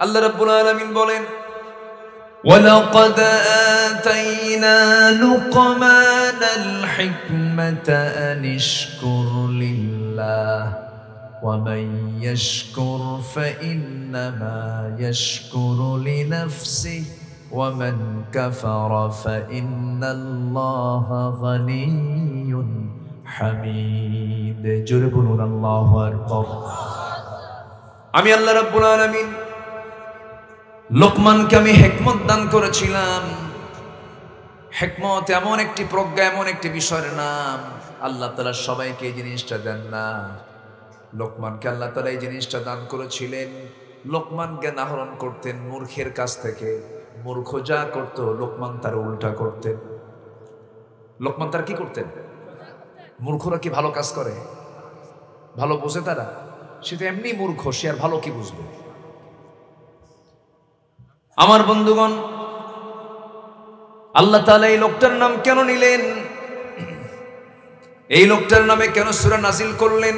আল্লাহ রাব্বুল আলামিন বলেন ولقد آتينا لقمان الحكمة أن اشكر لله ومن يشكر فإنما يشكر لنفسه ومن كفر فإن الله غني حميد جربنا الله أكبر আমি আল্লাহ রাব্বুল আলামিন লোকমানকে আমি হেকমত দান করেছিলাম। হেকমত এমন একটি প্রজ্ঞা, এমন একটি বিষয়ের নাম। আল্লাহ তালা সবাইকে এই জিনিসটা দেন না। লোকমানকে আল্লাহ তালা এই জিনিসটা দান করেছিলেন। লোকমান জ্ঞান আহরণ করতেন মূর্খের কাছ থেকে। মূর্খ যা করত, লোকমান তার উল্টা করতেন। লোকমান তার কি করতেন? মূর্খরা কি ভালো কাজ করে? ভালো বোঝে তারা? সে তো এমনি মূর্খ, সে আর ভালো কি বুঝবে? আমার বন্ধুগণ, আল্লাহ তালা এই লোকটার নাম কেন নিলেন? এই লোকটার নামে কেন সুরা নাজিল করলেন?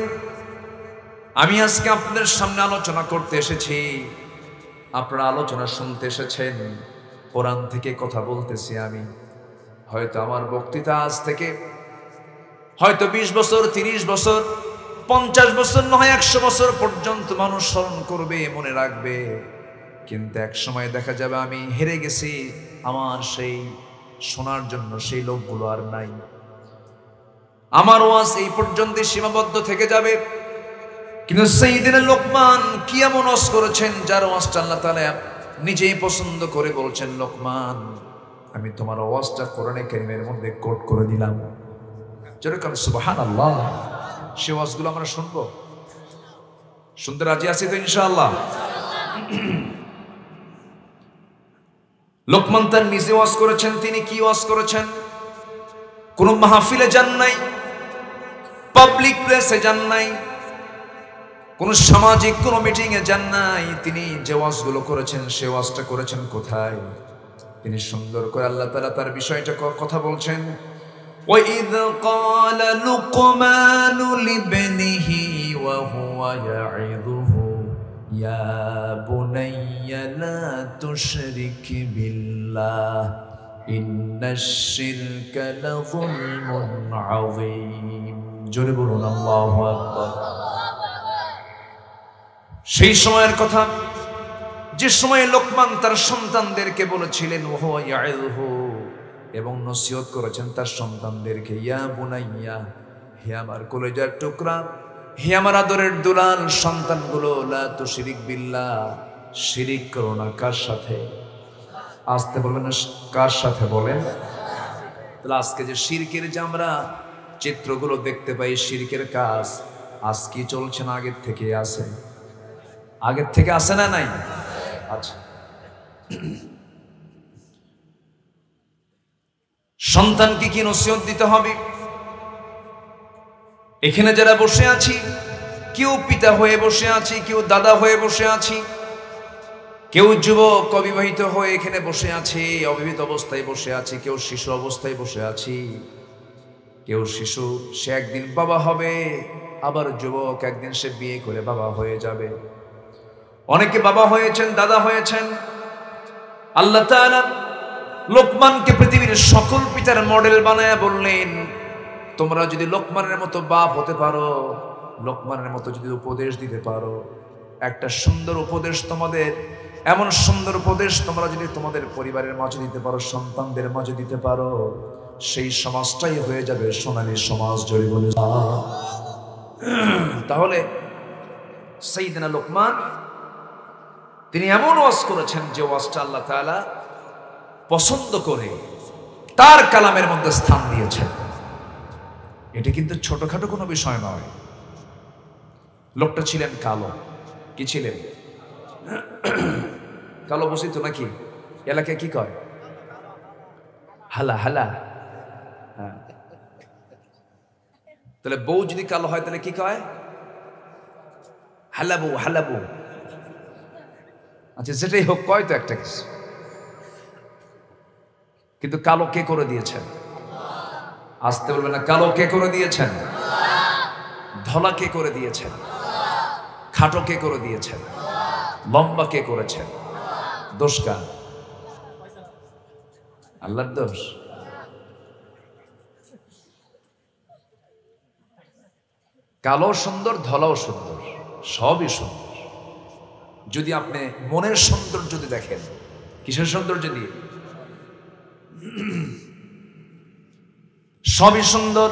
আমি আজকে আপনাদের সামনে আলোচনা করতে এসেছি। আপনারা আলোচনা শুনতে এসেছেন, কোরআন থেকে কথা বলতেছি আমি। হয়তো আমার বক্তৃতা আজ থেকে হয়তো বিশ বছর, তিরিশ বছর, পঞ্চাশ বছর, নয় একশো বছর পর্যন্ত মানুষ স্মরণ করবে, মনে রাখবে। কিন্তু এক সময় দেখা যাবে আমি হেরে গেছি, আমার সেই শোনার জন্য সেই লোকগুলো আর নাই। আমার ওয়াজ এই পর্যন্ত সীমাবদ্ধ থেকে যাবে। কিন্তু সেই দিনে লোকমান কি এমন ওয়াজ করেছেন যার ওয়াজটা আল্লাহ তালা নিজেই পছন্দ করে বলছেন, লোকমান, আমি তোমার ওয়াজটা কোরআনে কেরিমের মধ্যে কোট করে দিলাম। যেরকম সুবাহান আল্লাহ সে ওয়াজগুলো আমরা শুনব। শুনতে রাজি আছি তো ইনশাআল্লাহ? লোকমান তার নিজে ওয়াজ করেছেন তিনি কি ওয়াজ করেছেন কোন মাহফিলে যান নাই পাবলিক প্লেসে যান নাই কোন সামাজিক কোন মিটিং এ যান নাই তিনি যে ওয়াজগুলো করেছেন সে ওয়াজটা করেছেন কোথায় তিনি সুন্দর করে আল্লাহ তাআলা তার বিষয়টা কথা বলছেন وإذ قال لقمان لابنه وهو يعظه يا بني لا تشرك بالله إن الشرك لظلم عظيم জোরে বলুন আল্লাহু আকবার সেই সময়ের কথা যে সময় লোকমান তার সন্তানদেরকে বলেছিলেন ওহো ইয়াইদহু এবং নসিহত করেছেন তার সন্তানদেরকে ইয়া বুনাইয়া হে আমার কলেজার টুকরা হে আমার আদরের দুলাল, সন্তানগুলো তো শিরিক বিল্লা শিরিক করো না, কার সাথে? আসতে বলবেন না, কার সাথে বলেন? তাহলে আজকে যে শিরকের যে আমরা চিত্রগুলো দেখতে পাই, শিরকের কাজ, আজ কি চলছে না আগের থেকে আছে? আগের থেকে আসে না নাই? আচ্ছা। সন্তানকে কি নসিহত দিতে হবে? এখানে যারা বসে আছি, কেউ পিতা হয়ে বসে আছি, কেউ দাদা হয়ে বসে আছি, কেউ যুবক অবিবাহিত হয়ে এখানে বসে আছে, অবিবাহিত অবস্থায় বসে আছি, কেউ শিশু অবস্থায় বসে আছি, কেউ শিশু, সে একদিন বাবা হবে, আবার যুবক একদিন সে বিয়ে করে বাবা হয়ে যাবে। অনেকে বাবা হয়েছেন, দাদা হয়েছেন। আল্লাহ লোকমানকে পৃথিবীর সকল পিতার মডেল বানায় বললেন তোমরা যদি লোকমানের মতো বাপ হতে পারো, লোকমানের মতো যদি উপদেশ দিতে পারো, একটা সুন্দর উপদেশ তোমাদের, এমন সুন্দর উপদেশ তোমরা যদি তোমাদের পরিবারের মাঝে দিতে পারো, সন্তানদের মাঝে দিতে পারো, সেই সমাজটাই হয়ে যাবে সোনালী সমাজ, জড়ি বলে তাহলে সেই দিনা লোকমান, তিনি এমন ওয়াজ করেছেন যে ওয়াজটা আল্লাহ তাআলা পছন্দ করে তার কালামের মধ্যে স্থান দিয়েছেন। এটা কিন্তু ছোটখাটো কোনো বিষয় নয়। লোকটা ছিলেন কালো। কি ছিলেন? কালো বসিত নাকি? এলাকায় কি কয়? হালা হালা। হ্যাঁ। তাহলে বউ যদি কালো হয়, তাহলে কি কয়? হালাবু হালাবু। আচ্ছা যেটাই হোক, কয় তো একটা কিছু। কিন্তু কালো কে করে দিয়েছেন? আসতে বলবে না, কালো কে করে দিয়েছেন? ধলা কে করে দিয়েছেন? খাটো কে করে দিয়েছেন? লম্বা কে করেছেন? দোষ কার? আল্লাহর দোষ? কালো সুন্দর, ধলাও সুন্দর, সবই সুন্দর। যদি আপনি মনের সৌন্দর্য দেখেন, কিসের সৌন্দর্য দিয়ে? সবই সুন্দর।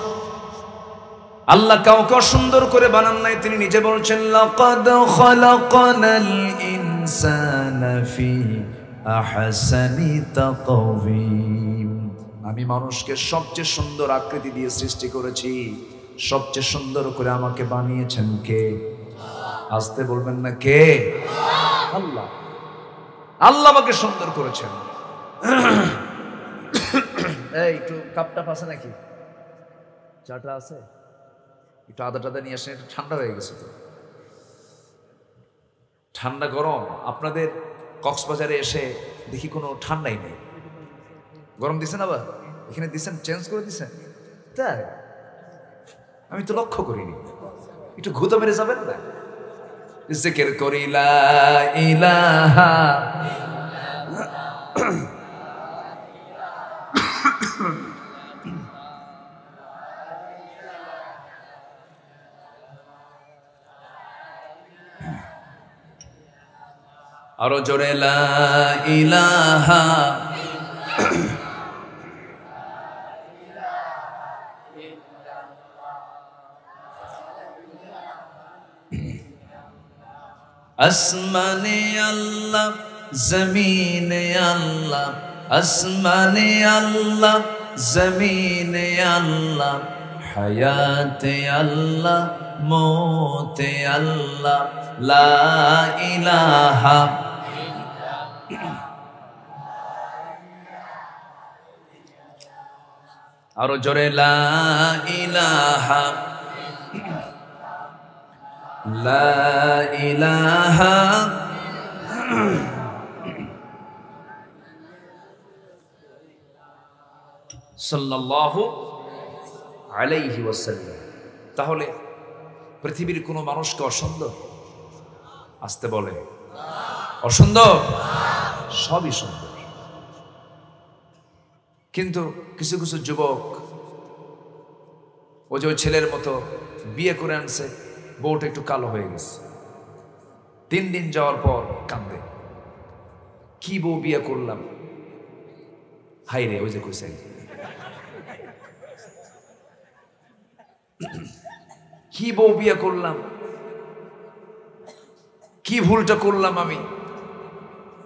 আল্লাহ কাউকে সুন্দর করে বানান নাই, তিনি নিজে বলছেন আমি মানুষকে সবচেয়ে সুন্দর আকৃতি দিয়ে সৃষ্টি করেছি। সবচেয়ে সুন্দর করে আমাকে বানিয়েছেন কে? আসতে বলবেন না কে? আল্লাহ। আল্লাহ আমাকে সুন্দর করেছেন। এই, একটু কাপটা আছে নাকি? চাটা আছে? একটু আদা টাদা নিয়ে আসেন, একটু ঠান্ডা হয়ে গেছে তো। ঠান্ডা গরম, আপনাদের কক্সবাজারে এসে দেখি কোনো ঠান্ডাই নেই। গরম দিছেন আবার? এখানে দিছেন, চেঞ্জ করে দিছেন? তাই? আমি তো লক্ষ্য করিনি। একটু ঘুতো মেরে যাবেন না? জিকির করি লা ইলাহা আরও জোরে ইলাহা আসমানে আল্লাহ জমিনে আল্লাহ। আসমানে আল্লাহ জমিনে আল্লাহ। হায়াতে আল্লাহ। মোতে আল্লাহ লা ইলাহা আরও জোরে লা ইলাহা লা ইলাহা সাল্লাল্লাহু আলাইহি ওয়াসাল্লাম। তাহলে পৃথিবীর কোনো মানুষকে অসুন্দর? আসতে বলে, অসুন্দর? সবই সুন্দর। কিন্তু কিছু কিছু যুবক ও যে ওই ছেলের মতো বিয়ে করে আনছে, বউটা একটু কালো হয়ে গেছে। তিন দিন যাওয়ার পর কান্দে কি বউ বিয়ে করলাম? হাই রে ওই যে কইছে কি বউ বিয়ে করলাম? কি ভুলটা করলাম আমি?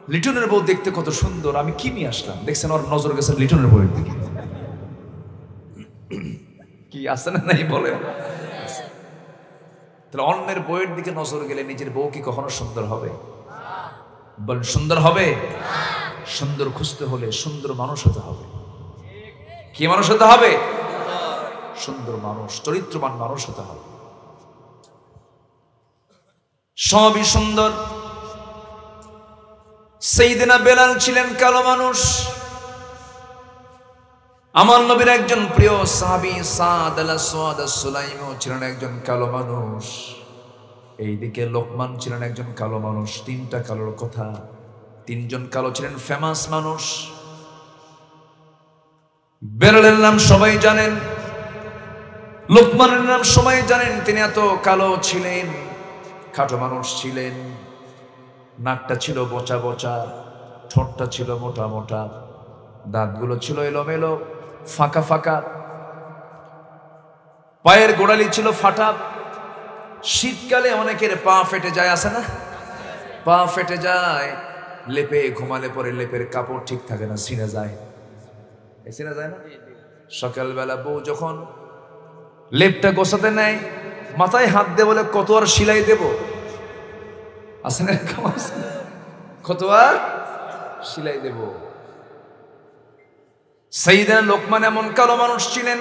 লিটনের বউ দেখতে কত সুন্দর, আমি কি নিয়ে আসলাম? দেখছেন, ওর নজর গেছে লিটনের বউয়ের দিকে। কি আসে না নাই বলে? তাহলে অন্যের বইয়ের দিকে নজর গেলে নিজের বউ কি কখনো সুন্দর হবে? বলেন, সুন্দর হবে? সুন্দর খুঁজতে হলে সুন্দর মানুষ হতে হবে। কি মানুষ হতে হবে? সুন্দর মানুষ, চরিত্রবান মানুষ হতে হবে। সবই সুন্দর। সেইদিনা বেলাল ছিলেন কালো মানুষ। আমার নবীর একজন প্রিয় সাহাবি সাদ ছিলেন একজন কালো মানুষ। এইদিকে লোকমান ছিলেন একজন কালো মানুষ। তিনটা কালোর কথা। তিনজন কালো ছিলেন ফেমাস মানুষ। বেলালের নাম সবাই জানেন। লোকমানের নাম সবাই জানেন। তিনি এত কালো ছিলেন। খাটো মানুষ ছিলেন। নাকটা ছিল বচা বচা, ঠোঁটটা ছিল মোটা মোটা, দাঁতগুলো ছিল এলোমেলো, ফাঁকা ফাঁকা। পায়ের গোড়ালি ছিল ফাটা। শীতকালে অনেকের পা ফেটে যায় আসে না? পা ফেটে যায়, লেপে, ঘুমালে পরে লেপের কাপড় ঠিক থাকে না সিনে যায়। সিনে যায় না? সকালবেলা বউ যখন লেপটা গোছাতে নেয় মাথায় হাত দে বলে কত আর সিলাই দেব? আছে না কত আর সিলাই দেব? সেইদিন লোকমান এমন কালো মানুষ ছিলেন,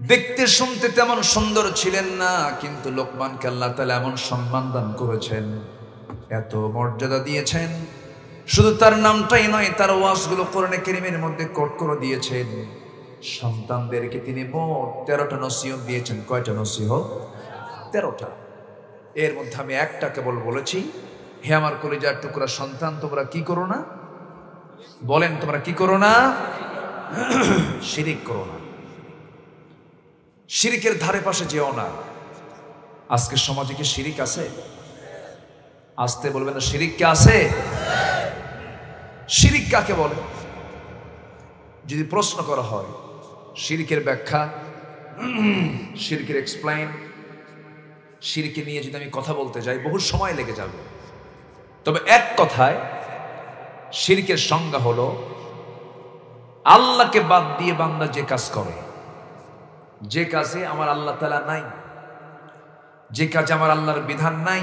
দেখতে শুনতে তেমন সুন্দর ছিলেন না, কিন্তু লোকমানকে আল্লাহ তালা এমন সম্মান দান করেছেন, এত মর্যাদা দিয়েছেন। শুধু তার নামটাই নয়, তার ওয়াজগুলো কোরআনে কেরিমের মধ্যে কোট করে দিয়েছেন। সন্তানদেরকে তিনি মোট তেরোটা নসিহত দিয়েছেন। কয়টা নসিহত? তেরোটা। এর মধ্যে আমি একটা কেবল বলেছি, হে আমার কলিজার টুকরা সন্তান, তোমরা কি করো না? বলেন, তোমরা কি করো না? শিরিক করো না। শিরিকের ধারে পাশে যেও না। আজকে সমাজে কি শিরিক আছে? আসতে বলবে না, শিরিক কে আছে? শিরিক কাকে বলে? যদি প্রশ্ন করা হয় শিরিকের ব্যাখ্যা, শিরিকের এক্সপ্লেন শিরকে নিয়ে যদি আমি কথা বলতে যাই, বহু সময় লেগে যাবে। তবে এক কথায়, শিরকের সংজ্ঞা হলো, আল্লাহকে বাদ দিয়ে বান্দা যে কাজ করে, যে কাজে আমার আল্লাহ তালা নাই, যে কাজে আমার আল্লাহর বিধান নাই,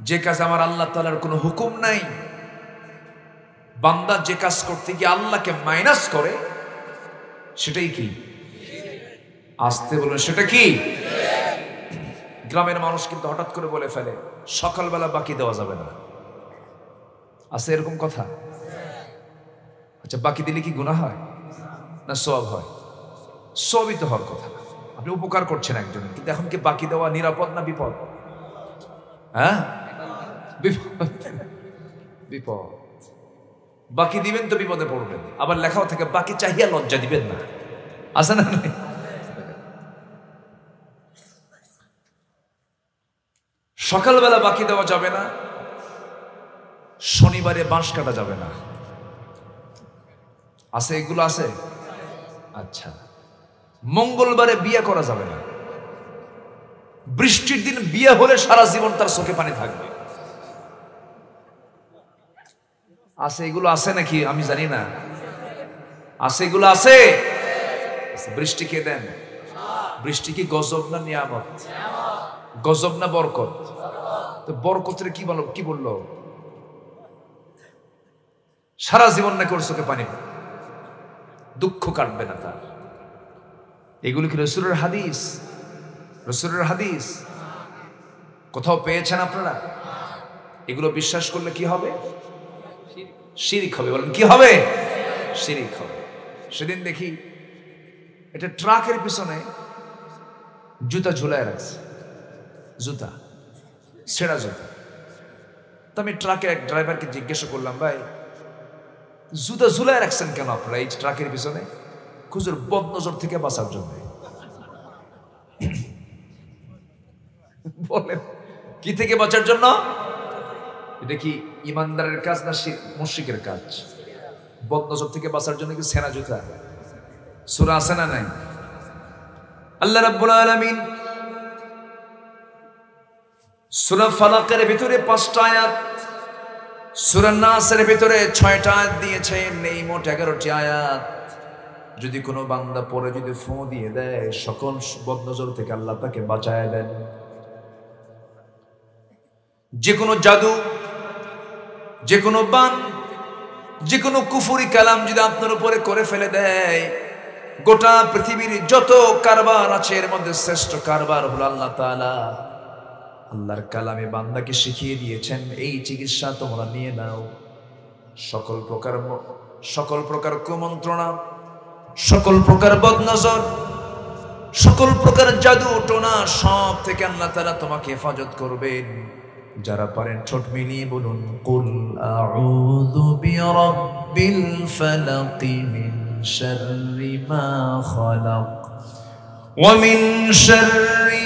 যে কাজে আমার আল্লাহ তালার কোনো হুকুম নাই, বান্দা যে কাজ করতে গিয়ে আল্লাহকে মাইনাস করে সেটাই কি? আসতে বলবেন সেটা কি? গ্রামের মানুষ কিন্তু হঠাৎ করে বলে ফেলে, সকালবেলা বাকি দেওয়া যাবে না। আছে এরকম কথা? আচ্ছা বাকি দিলে কি গুণা হয়? না সব হয়? সবই তো হওয়ার কথা। আপনি উপকার করছেন একজন কিন্তু এখন কি বাকি দেওয়া নিরাপদ না বিপদ? হ্যাঁ? বিপদ। বিপদ। বাকি দিবেন তো বিপদে পড়বেন। আবার লেখাও থেকে, বাকি চাহিয়া লজ্জা দিবেন না। আছে না সকালবেলা বাকি দেওয়া যাবে না, শনিবারে বাঁশ কাটা যাবে না। আছে এগুলো আছে? আচ্ছা। মঙ্গলবারে বিয়ে করা যাবে না। বৃষ্টির দিন বিয়ে হলে সারা জীবন তার চোখে পানি থাকবে। আছে, এগুলো আছে নাকি? আমি জানি না। আছে, এগুলো আছে? বৃষ্টি কে দেন? বৃষ্টি কি গজব না নিয়ামত? গজব না বরকত? তো বরকতের কি বলো, কি বলল? সারা জীবন না ওর চোখে পানি? দুঃখ কাটবে না তার। এগুলো কি রসুরের হাদিস? রসুরের হাদিস? কোথাও পেয়েছেন আপনারা? এগুলো বিশ্বাস করলে কি হবে? শিরিক হবে। বলেন, কি হবে? শিরিক হবে। সেদিন দেখি এটা ট্রাকের পিছনে জুতা ঝুলায় রাখছে। জুতা, ছেঁড়া জুতা। তো আমি ট্রাকের এক ড্রাইভারকে জিজ্ঞাসা করলাম, ভাই, জুতা ঝুলায় রাখছেন কেন আপনারা এই ট্রাকের পিছনে? খুচুর বদনজর থেকে বাঁচার জন্য। বলেন, কি থেকে বাঁচার জন্য? এটা কি ইমানদারের কাজ না মুশিকের কাজ? বদনজর থেকে বাঁচার জন্য কি সেনা জুতা সুরা আছে না নাই? আল্লাহ রাব্বুল আলামিন সুরা ফালাকের ভিতরে পাঁচটা আয়াত, সুরা নাসের ভিতরে ছয়টা আয়াত দিয়েছেন। এই মোট এগারোটি আয়াত যদি কোনো বান্দা পরে যদি ফো দিয়ে দেয়, সকল বদনজর থেকে আল্লাহ তাকে বাঁচায় দেন। যে কোনো জাদু যে কোনো বান যে কোনো কুফুরি কালাম যদি আপনার উপরে করে ফেলে দেয়, গোটা পৃথিবীর যত কারবার আছে, এর মধ্যে শ্রেষ্ঠ কারবার হলো আল্লাহ তালা আল্লাহর কালামে বান্দাকে শিখিয়ে দিয়েছেন, এই চিকিৎসা তোমরা নিয়ে নাও। সকল প্রকার সকল প্রকার কুমন্ত্রণা, সকল প্রকার বদনজর, সকল প্রকার জাদু টোনা সব থেকে আল্লাহ তালা তোমাকে হেফাজত করবেন। যারা পারেন ছোট মিলিয়ে বলুন কুল আউযু বিরাব্বিল ফালাক মিন শাররি মা খালাক ওয়া মিন শাররি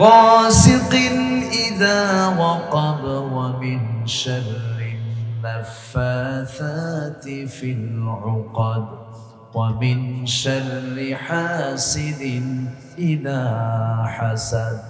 গাসিকিন ইযা ওয়াকাব ওয়া মিন শাররি নাফাথাতি ফিল উকাদ ومن شر حاسد إذا حسد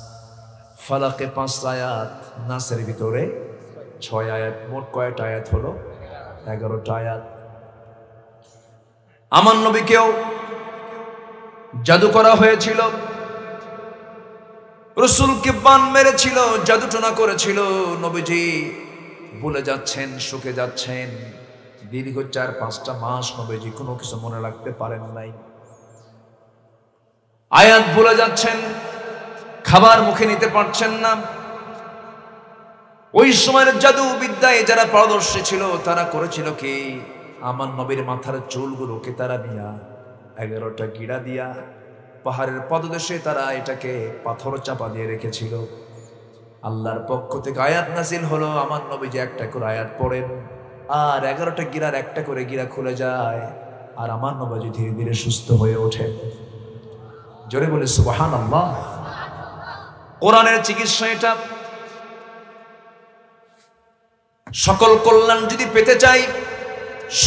ফালাকে পাঁচ আয়াত নাসের ভিতরে, ছয় আয়াত, মোট কয়টা আয়াত হলো? এগারোটা আয়াত। আমার নবীকেও জাদু করা হয়েছিল, রসুলকে বান মেরেছিল, জাদুটনা করেছিল। নবীজি ভুলে যাচ্ছেন শুকে যাচ্ছেন। দীর্ঘ চার, পাঁচটা মাস নবীজি কোনো কিছু মনে রাখতে পারেন নাই। আয়াত ভুলে যাচ্ছেন খাবার মুখে নিতে পারছেন না। ওই সময়ের জাদু বিদ্যায় যারা পারদর্শী ছিল, তারা করেছিল কি? আমার নবীর মাথার চুলগুলোকে তারা নিয়া এগারোটা গিড়া দিয়া পাহাড়ের পদদেশে তারা এটাকে পাথর চাপা দিয়ে রেখেছিল। আল্লাহর পক্ষ থেকে আয়াত নাজিল হলো, আমার নবী যে একটা করে আয়াত পড়েন, আর এগারোটা গিরার একটা করে গিরা খুলে যায়, আর আমার নবাজি ধীরে ধীরে সুস্থ হয়ে ওঠে জোরে বলে সুবাহান আল্লাহ কোরআনের চিকিৎসা এটা। সকল কল্যাণ যদি পেতে চাই,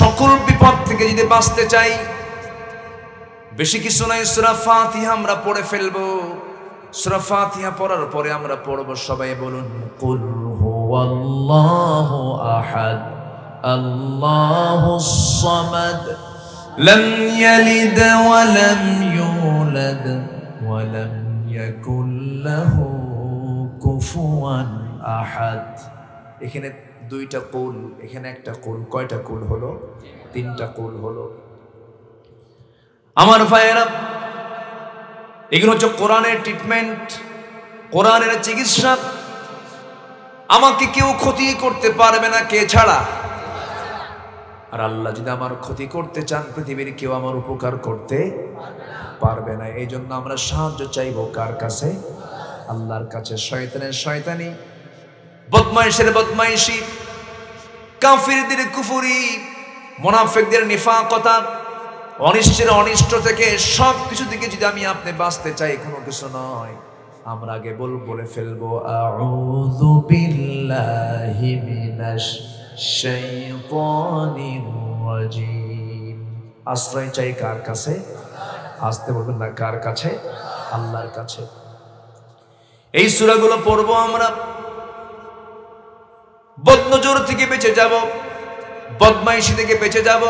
সকল বিপদ থেকে যদি বাঁচতে চাই, বেশি কিছু নাই সুরা ফাতিহা আমরা পড়ে ফেলব। সুরা ফাতিহা পড়ার পরে আমরা পড়ব সবাই বলুন, কুল হুয়াল্লাহু আহাদ আল্লাহুস সামাদ, লাম ইয়ালিদ ওয়া লাম ইউলাদ ওয়া লাম ইয়াকুল লাহু কুফুয়ান আহাদ। এখানে দুইটা কুল, এখানে একটা কুল, কয়টা কুল হলো? তিনটা কুল হলো। আমার ভাইয়েরা, এগুলো হচ্ছে কোরআনের ট্রিটমেন্ট কোরআনের চিকিৎসা। আমাকে কেউ ক্ষতি করতে পারবে না, কে ছাড়া? আর আল্লাহ যদি আমার ক্ষতি করতে চান, পৃথিবীর কেউ আমার উপকার করতে পারবে না। এই জন্য আমরা সাহায্য চাইব কার কাছে? আল্লাহর কাছে। শয়তানের শয়তানি, বদমাইশের বদমাইশি, কাফিরদের কুফুরি, মোনাফেকদের নিফাকতা, অনিষ্টের অনিষ্ট থেকে সব কিছু থেকে যদি আমি আপনি বাঁচতে চাই, কোনো কিছু নয়। আমরা আগে বল বলে ফেলব। আউযু বিল্লাহি মিনাশ আশ্রয় চাই কার কাছে? আসতে বলবেন না, কার কাছে? আল্লাহর কাছে। এই সূরাগুলো পড়ব আমরা। বদনজোর থেকে বেঁচে যাব, বদমাইশি থেকে বেঁচে যাব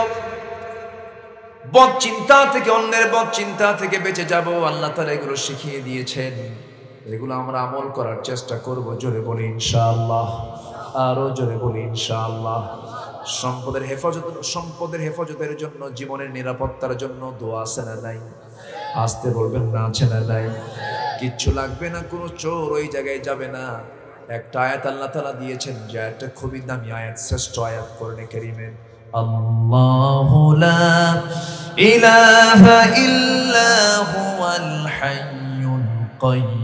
বদ চিন্তা থেকে, অন্যের বদ চিন্তা থেকে বেঁচে যাব। আল্লাহ তালা এগুলো শিখিয়ে দিয়েছেন। এগুলো আমরা আমল করার চেষ্টা করব, জোরে বলি ইনশাআল্লাহ। আরও জোরে বলি, ইনশাআল্লাহ। সম্পদের হেফাজত, সম্পদের হেফাজতের জন্য, জীবনের নিরাপত্তার জন্য দোয়া আছে না নাই? আসতে বলবেন না, আছে না নাই? কিচ্ছু লাগবে না, কোনো চোর ওই জায়গায় যাবে না। একটা আয়াত আল্লাহ তালা দিয়েছেন, যে একটা খুবই দামি আয়াত, শ্রেষ্ঠ আয়াত করণে কেরিমেন আল্লাহ ইলাহা ইল্লা হুয়াল হাইয়ুল কাইয়্যুম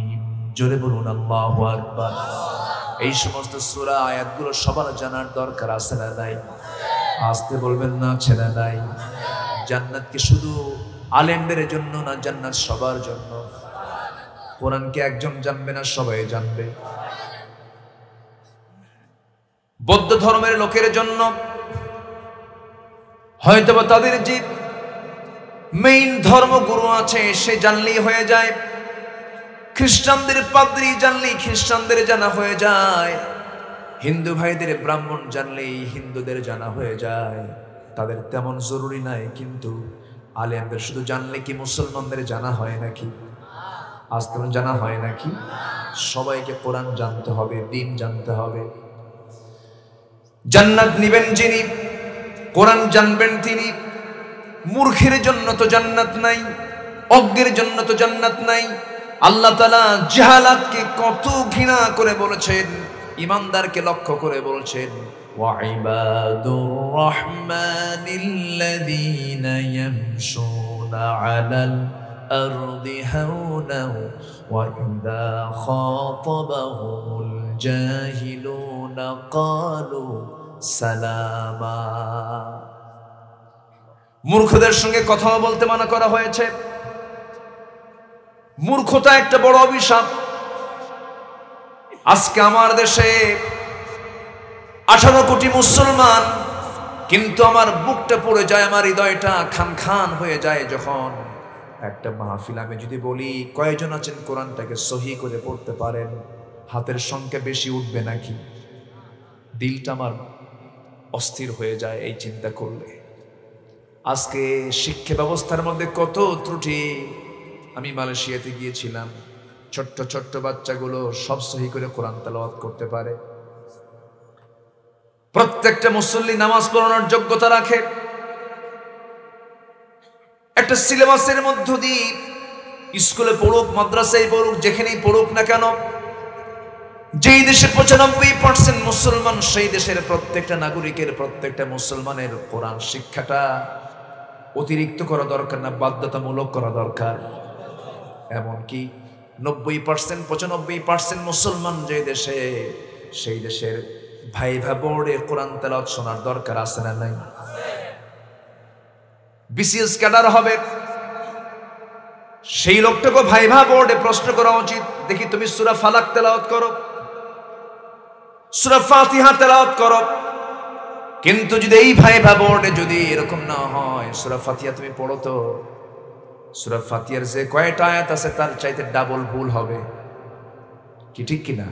জোরে বলুন, আল্লাহু আকবার। এই সমস্ত সুরা, আয়াতগুলো সবার জানার দরকার আছে না নাই? আসতে বলবেন না ছেলে নাই? জান্নাত কি শুধু আলেমদের জন্য না, জান্নাত সবার জন্য? কোরআনকে একজন জানবে না, সবাই জানবে। বৌদ্ধ ধর্মের লোকের জন্য হয়তোবা তাদের যে মেইন ধর্মগুরু আছে, সে জানলেই হয়ে যায়। খ্রিস্টানদের পাদ্রি জানলেই খ্রিস্টানদের জানা হয়ে যায়। হিন্দু ভাইদের ব্রাহ্মণ জানলেই হিন্দুদের জানা হয়ে যায়। তাদের তেমন জরুরি নাই, কিন্তু আলেমদের শুধু জানলে কি মুসলমানদের জানা হয় নাকি? আজ তেমন জানা হয় নাকি? সবাইকে কোরআন জানতে হবে, দিন জানতে হবে। জান্নাত নিবেন যিনি, কোরআন জানবেন তিনি। মূর্খের জন্য তো জান্নাত নাই, অজ্ঞের জন্য তো জান্নাত নাই। আল্লাহ তালা জাহালাতকে কত ঘৃণা করে বলেছেন ইমানদারকে লক্ষ্য করে বলছেন وعباد الرحمن الذين يمشون على الأرض هونا وإذا خاطبهم الجاهلون قالوا সালামা মূর্খদের সঙ্গে কথা বলতে মানা করা হয়েছে মূর্খতা একটা বড় অভিশাপ। আজকে আমার দেশে আঠারো কোটি মুসলমান, কিন্তু আমার বুকটা পড়ে যায়, আমার হৃদয়টা খান খান হয়ে যায় যখন একটা মাহফিল। আমি যদি বলি, কয়জন আছেন কোরআনটাকে সহি করে পড়তে পারেন? হাতের সংখ্যা বেশি উঠবে নাকি? দিলটা আমার অস্থির হয়ে যায় এই চিন্তা করলে। আজকে শিক্ষা ব্যবস্থার মধ্যে কত ত্রুটি আমি মালয়েশিয়াতে গিয়েছিলাম। ছোট্ট ছোট্ট বাচ্চাগুলো সব সহি করে কোরআন তালাওয়াত করতে পারে। প্রত্যেকটা মুসল্লি নামাজ পড়ানোর যোগ্যতা রাখে। একটা সিলেবাসের মধ্য দিয়ে স্কুলে পড়ুক, মাদ্রাসায় পড়ুক, যেখানেই পড়ুক না কেন, যেই দেশে পঁচানব্বই পার্সেন্ট মুসলমান, সেই দেশের প্রত্যেকটা নাগরিকের, প্রত্যেকটা মুসলমানের কোরআন শিক্ষাটা অতিরিক্ত করা দরকার না, বাধ্যতামূলক করা দরকার। এমনকি নব্বই পার্সেন্ট, পঁচানব্বই পার্সেন্ট মুসলমান যে দেশে, সেই দেশের ভাই বোর্ডে কোরআন তেলাওয়াত শোনার দরকার আছে না নাই? বিসিএস ক্যাডার হবে। সেই লোকটাকে ভাইভা বোর্ডে প্রশ্ন করা উচিত, দেখি তুমি সুরা ফালাক তেলাওয়াত করো, সুরা ফাতিহা তেলাওয়াত করো। কিন্তু যদি এই ভাইভা বোর্ডে যদি এরকম না হয়, সুরা ফাতিহা তুমি পড়ো তো সুরা ফাতিয়ার যে কয়টা আয়াত আছে, তার চাইতে ডাবল ভুল হবে। কি ঠিক কিনা?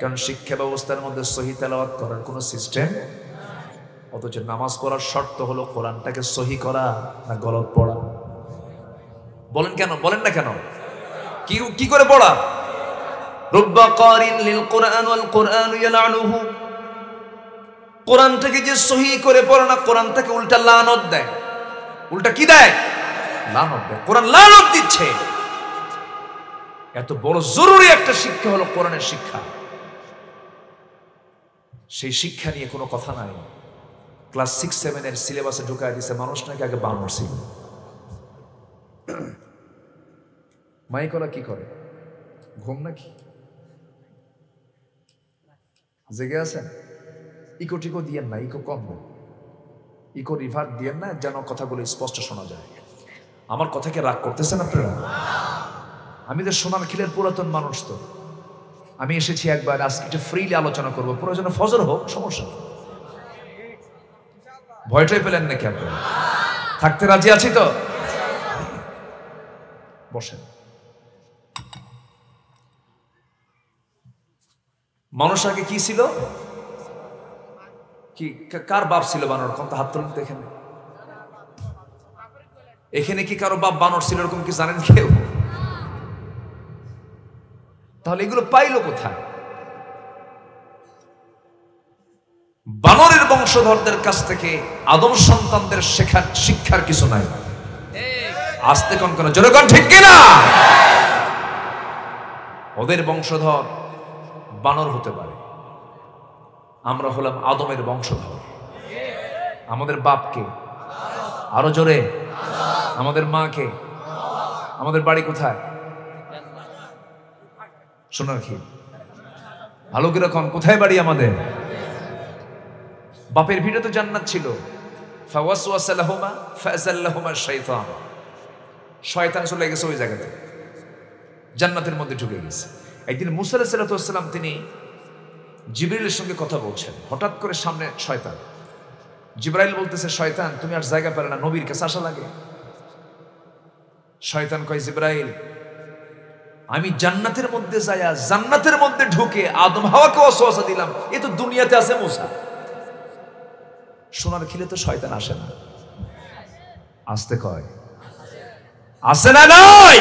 কারণ শিক্ষা ব্যবস্থার মধ্যে সহি তেলাওয়াত করার কোনো সিস্টেম অথচ নামাজ পড়ার শর্ত হলো কোরআনটাকে সহি করা না গলত পড়া। বলেন কেন? বলেন না কেন? কি কি করে পড়া? রুব্বা কারিন লিল কোরআন ওয়াল কোরআন ইয়ালানুহু। কোরআনটাকে যে সহি করে পড়ে না, কোরআনটাকে উল্টা লানত দেয়। উল্টা কি দেয়? লানত দিচ্ছে। এত বড় জরুরি একটা শিক্ষা হলো কোরআনের শিক্ষা। সেই শিক্ষা নিয়ে কোনো কথা নাই। ক্লাস সিক্স সিলেবাসে ঢুকায় দিছে, মানুষ নাকি আগে বানর ছিল। মাইকলা কি করে? ঘুম নাকি? জেগে আছেন? ইকো টিকো দিয়েন না, ইকো কম ইকো রিভার দিয়েন না, যেন কথাগুলো স্পষ্ট শোনা যায়। আমার কথাকে রাগ করতেছেন আপনারা? আমি তো সোনার খিলের পুরাতন মানুষ তো। আমি এসেছি একবার, আজকে একটু ফ্রিলি আলোচনা করব। প্রয়োজনে ফজর হোক, সমস্যা ভয়টাই পেলেন নাকি আপনারা থাকতে রাজি আছি তো? বসেন। মানুষ আগে কি ছিল? কি কার বাপ ছিল বানর? কোন হাত তুলুন তো এখানে কি কারও বাপ বানর ছিল এরকম কি জানেন কেউ? তাহলে এগুলো পাইলো কোথায়? বানরের বংশধরদের কাছ থেকে আদম সন্তানদের শেখার শিক্ষার কিছু নাই। আসতে কোন কোন জনগণ ঠিক কিনা? ওদের বংশধর বানর হতে পারে। আমরা হলাম আদমের বংশধর। আমাদের বাপকে আরও জোরে। আমাদের মাকে? আমাদের বাড়ি কোথায়? শোনার কি ভালো কীরকম কোথায় বাড়ি আমাদের? বাপের ভিড়ে তো জান্নাত ছিল। ফাওয়াসওয়াসালাহুমা ফাযাল্লাহুমা শাইতান। শয়তান চলে গেছে ওই জায়গাতে। জান্নাতের মধ্যে ঢুকে গেছে। একদিন মুসা সাল্লাম তিনি জিবরাইলের সঙ্গে কথা বলছেন। হঠাৎ করে সামনে শয়তান। জিব্রাইল বলতেছে, শয়তান, তুমি আর জায়গা পারে না, নবীর কাছে আসা লাগে। শয়তান কয়, জিব্রাইল, আমি জান্নাতের মধ্যে যাইয়া জান্নাতের মধ্যে ঢুকে আদম হাওয়াকে অসহসা দিলাম। এ তো দুনিয়াতে আছে মুসা। সোনার খিলে তো শয়তান আসে না। আসতে কয়, আসে না নাই?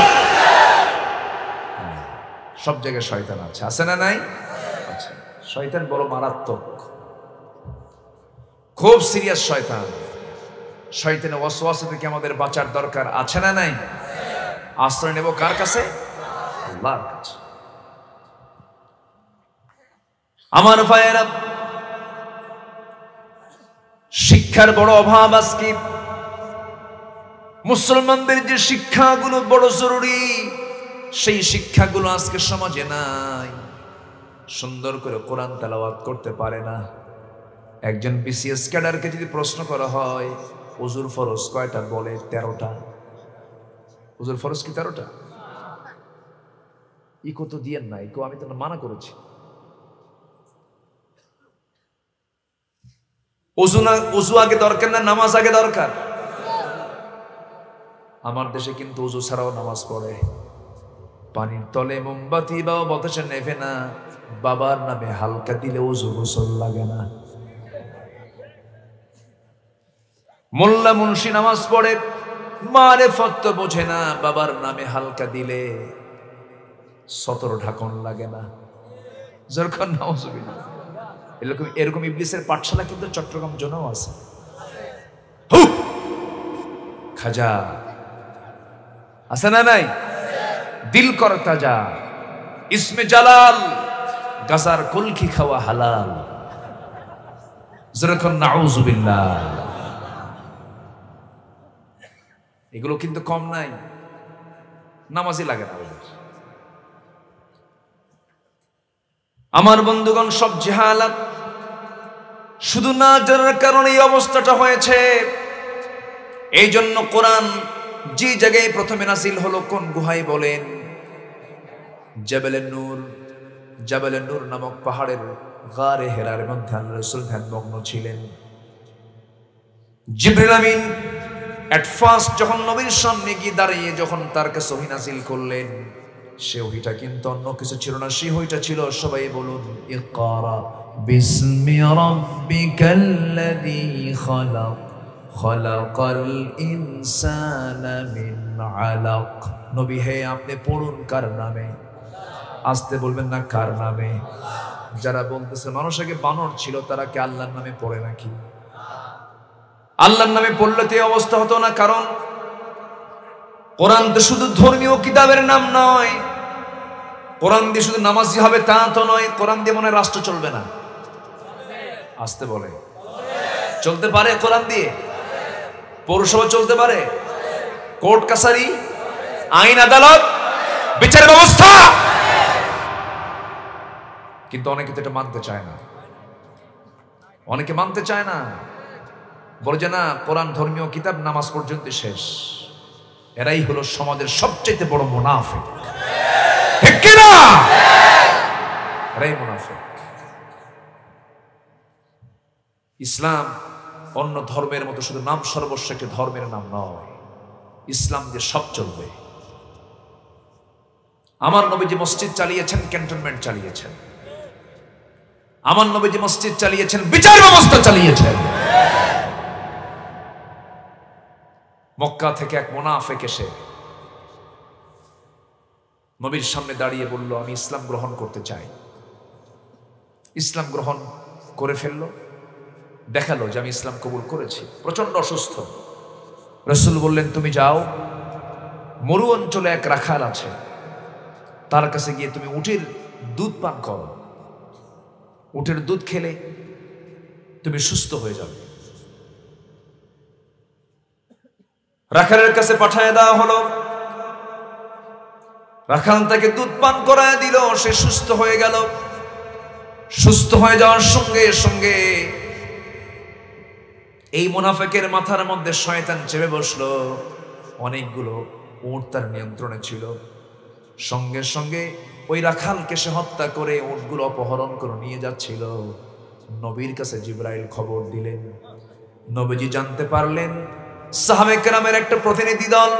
সব জায়গায় শয়তান আছে। আছে না নাই? আচ্ছা শয়তান বড় মারাত্মক। খুব সিরিয়াস শয়তান। শয়তানে ওয়াসওয়াসা থেকে আমাদের বাঁচার দরকার আছে না নাই? আশ্রয় নেব কার কাছে? আল্লাহর কাছে। আমার ভাইয়েরা, শিক্ষার বড় অভাব আজকে মুসলমানদের যে শিক্ষাগুলো বড় জরুরি, সেই শিক্ষাগুলো আজকে সমাজে নাই। সুন্দর করে কোরআন তেলাওয়াত করতে পারে না। একজন বিসিএস ক্যাডারকে যদি প্রশ্ন করা হয় উজুর ফরজ কয়টা? বলে তেরোটা। উজুর ফরজ কি তেরোটা? ইকো তো দিয়েন না, ইকো আমি তো মানা করেছি। উজু না, উজু আগে দরকার না, নামাজ আগে দরকার? আমার দেশে কিন্তু উজু ছাড়াও নামাজ পড়ে। পানির তলে মোমবাতি বা বতসে নেভে না, বাবার নামে হালকা দিলে উজু গোসল লাগে না। মোল্লা মুন্সি নামাজ পড়ে মারে ফত্ত বোঝে না, বাবার নামে হালকা দিলে সতর ঢাকন লাগে না। যখন নামাজ এরকম এরকম ইবলিসের পাঠশালা কিন্তু চট্টগ্রাম জন্যও আছে। খাজা। আছে না নাই? দিল কর তাজা। ইসমে জালাল, গাজার কলকি খাওয়া হালাল। যেরকম নাউজুবিল্লাহ এগুলো কিন্তু কম নাই। নামাজই লাগে না আমার বন্ধুগণ, সব জেহালাত শুধু না জানার কারণে এই অবস্থাটা হয়েছে। এই জন্য কোরআন যে জায়গায় প্রথমে নাসিল হলো, কোন গুহায় বলেন? জাবেলের নূর জাবেলের নূর নামক পাহাড়ের গারে হেরার মধ্যে আল্লাহ রসুল ধ্যানমগ্ন ছিলেন। জিবরিল আমিন অ্যাট ফার্স্ট যখন নবীর সামনে গিয়ে দাঁড়িয়ে যখন তার কাছে ওহি করলেন, সে ওহিটা কিন্তু অন্য কিছু ছিল না সে ওহিটা ছিল, সবাই বলুন, ইকরা বিসমি রাব্বিকাল্লাযী খালাক, খলাকাল ইনসানা মিন আলাক। নবী, হে, আপনি পড়ুন কার নামে? আসতে বলবেন না কার নামে? যারা বলতেছে, মানুষ আগে বানর ছিল, তারা কে আল্লাহর নামে পড়ে নাকি? আল্লাহর নামে পড়লে তো অবস্থা হতো না, কারণ কোরআন তো শুধু ধর্মীয় কিতাবের নাম নয়, কোরআন দিয়ে শুধু নামাজি হবে তা তো নয়, কোরআন দিয়ে মনে রাষ্ট্র চলবে না। আসতে বলে। চলতে পারে কোরআন দিয়ে? পৌরসভা চলতে পারে? কোর্ট, কাছারি? আইন, আদালত? বিচার ব্যবস্থা? কিন্তু অনেকে তো এটা মানতে চায় না। অনেকে মানতে চায় না। বলে যে না, কোরআন ধর্মীয় কিতাব নামাজ পর্যন্ত শেষ। এরাই হলো সমাজের সবচেয়ে বড় মুনাফিক। ইসলাম অন্য ধর্মের মতো শুধু নাম সর্বস্ব একটি ধর্মের নাম নয়। ইসলাম দিয়ে সব চলবে। আমার নবীজি মসজিদ চালিয়েছেন, ক্যান্টনমেন্ট চালিয়েছেন। আমার নবীজি মসজিদ চালিয়েছেন, বিচার ব্যবস্থা চালিয়েছেন। মক্কা থেকে এক মোনাফেক এসে নবীর সামনে দাঁড়িয়ে বলল, আমি ইসলাম গ্রহণ করতে চাই। ইসলাম গ্রহণ করে ফেলল। দেখাল যে আমি ইসলাম কবুল করেছি। প্রচণ্ড অসুস্থ। রসুল বললেন, তুমি যাও। মরু অঞ্চলে এক রাখাল আছে। তার কাছে গিয়ে তুমি উটের দুধ পান করো। উটের দুধ খেলে তুমি সুস্থ হয়ে যাবে। রাখালের কাছে পাঠায় দেওয়া হলো। রাখাল তাকে দুধ পান করায় দিল, সে সুস্থ হয়ে গেল। সুস্থ হয়ে যাওয়ার সঙ্গে সঙ্গে এই মুনাফেকের মাথার মধ্যে শয়তান চেপে বসল। অনেকগুলো উঁট তার নিয়ন্ত্রণে ছিল। সঙ্গে সঙ্গে ওই রাখালকে সে হত্যা করে উঁটগুলো অপহরণ করে নিয়ে যাচ্ছিল। নবীর কাছে জিব্রাইল খবর দিলেন। নবীজি জানতে পারলেন সাহাবেক রামের একটা প্রতিনিধি দল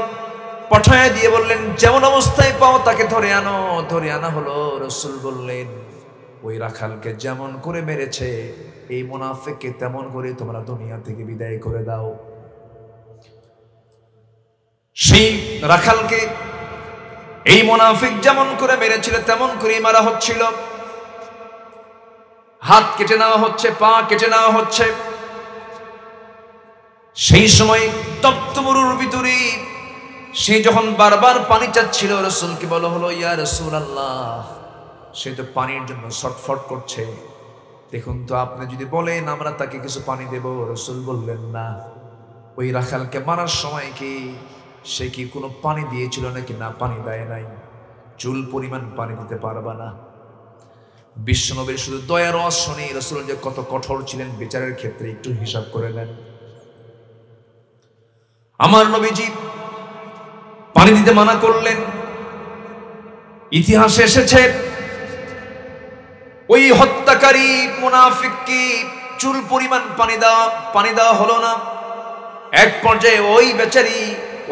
পাঠায় দিয়ে বললেন, যেমন অবস্থায় পাও তাকে ধরে আনো। ধরে আনা হলো, রসুল বললেন, ওই রাখালকে যেমন করে মেরেছে, এই মুনাফেককে তেমন করে তোমরা দুনিয়া থেকে বিদায় করে দাও। সেই রাখালকে এই মুনাফিক যেমন করে মেরেছিল, তেমন করে মারা হচ্ছিল। হাত কেটে নেওয়া হচ্ছে, পা কেটে নেওয়া হচ্ছে। সেই সময় তপ্ত মরুর ভিতরে সে যখন বারবার পানি চাচ্ছিল, রসুলকে বলা হলো, ইয়া রসুল আল্লাহ সে তো পানির জন্য ছটফট করছে। দেখুন তো, আপনি যদি বলেন, আমরা তাকে কিছু পানি দেব, রসুল বললেন, না। ওই রাখালকে মারার সময় কি সে কি কোনো পানি দিয়েছিল নাকি? না, পানি দেয় নাই। চুল পরিমাণ পানি দিতে পারবা না। বিশ্বনবীর শুধু দয়ার শুনে রসুল যে কত কঠোর ছিলেন, বিচারের ক্ষেত্রে একটু হিসাব করে নেন। আমার নবীজি পানি দিতে মানা করলেন। ইতিহাসে এসেছে, ওই হত্যাকারী মুনাফিককে চুল পরিমাণ পানি দেওয়া পানি দেওয়া হলো না। এক পর্যায়ে ওই বেচারি,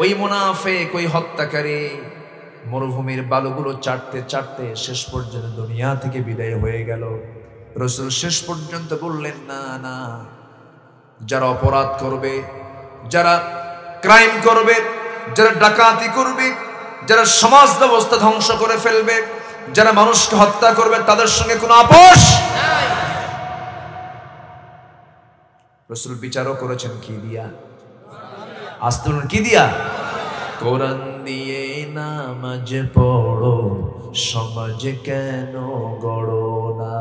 ওই মুনাফেক, ওই হত্যাকারী মরুভূমির বালুগুলো চাটতে চাটতে শেষ পর্যন্ত দুনিয়া থেকে বিদায় হয়ে গেল। রসুল শেষ পর্যন্ত বললেন, না না, যারা অপরাধ করবে, যারা ক্রাইম করবে, যারা ডাকাতি করবে, যারা সমাজ ব্যবস্থা ধ্বংস করে ফেলবে, যারা মানুষকে হত্যা করবে, তাদের সঙ্গে কোনো আপোষ রসুল বিচারও করেছেন, কি দিয়া? আসতে কি দিয়া? কোরআন দিয়ে নামাজ পড়ো, সমাজ কেন গড়ো না?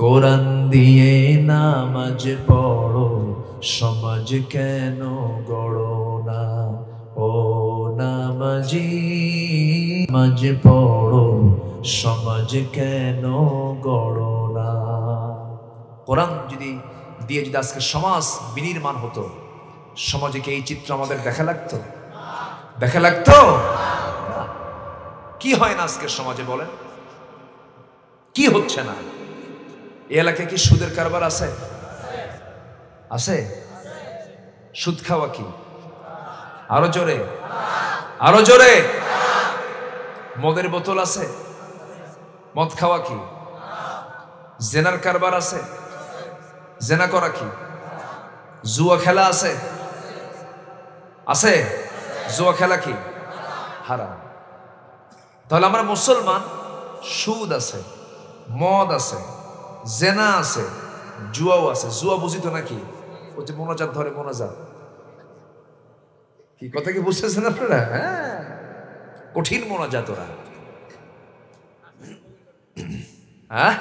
কোরআন দিয়ে নামাজ পড়ো, সমাজ কেন গড়ো না? ও নামাজি, নামাজ পড়ো, সমাজ কেন গড়ো না? কোরআন যদি দিয়ে যদি আজকে সমাজ বিনির্মাণ হতো, সমাজে কি এই চিত্র আমাদের দেখা লাগতো? দেখা লাগতো? কি হয় না আজকের সমাজে বলেন? কি হচ্ছে না? এলাকায় কি সুদের কারবার আছে? আছে? সুদ খাওয়া কি? আরও জোরে। আরও জোরে। মদের বোতল আছে? মদ খাওয়া কি? জেনার কারবার আছে? জেনা করা কি? জুয়া খেলা আছে? আছে? জুয়া খেলা কি? হারাম। তাহলে আমরা মুসলমান সুদ আছে, মদ আছে জেনা আছে, জুয়াও আছে। জুয়া বুঝিত নাকি? ও যে মোনাজাত ধরে, মোনাজাত। কি কথা কি বুঝতেছেন আপনারা? হ্যাঁ। কঠিন মোনাজাত ওরা। হ্যাঁ?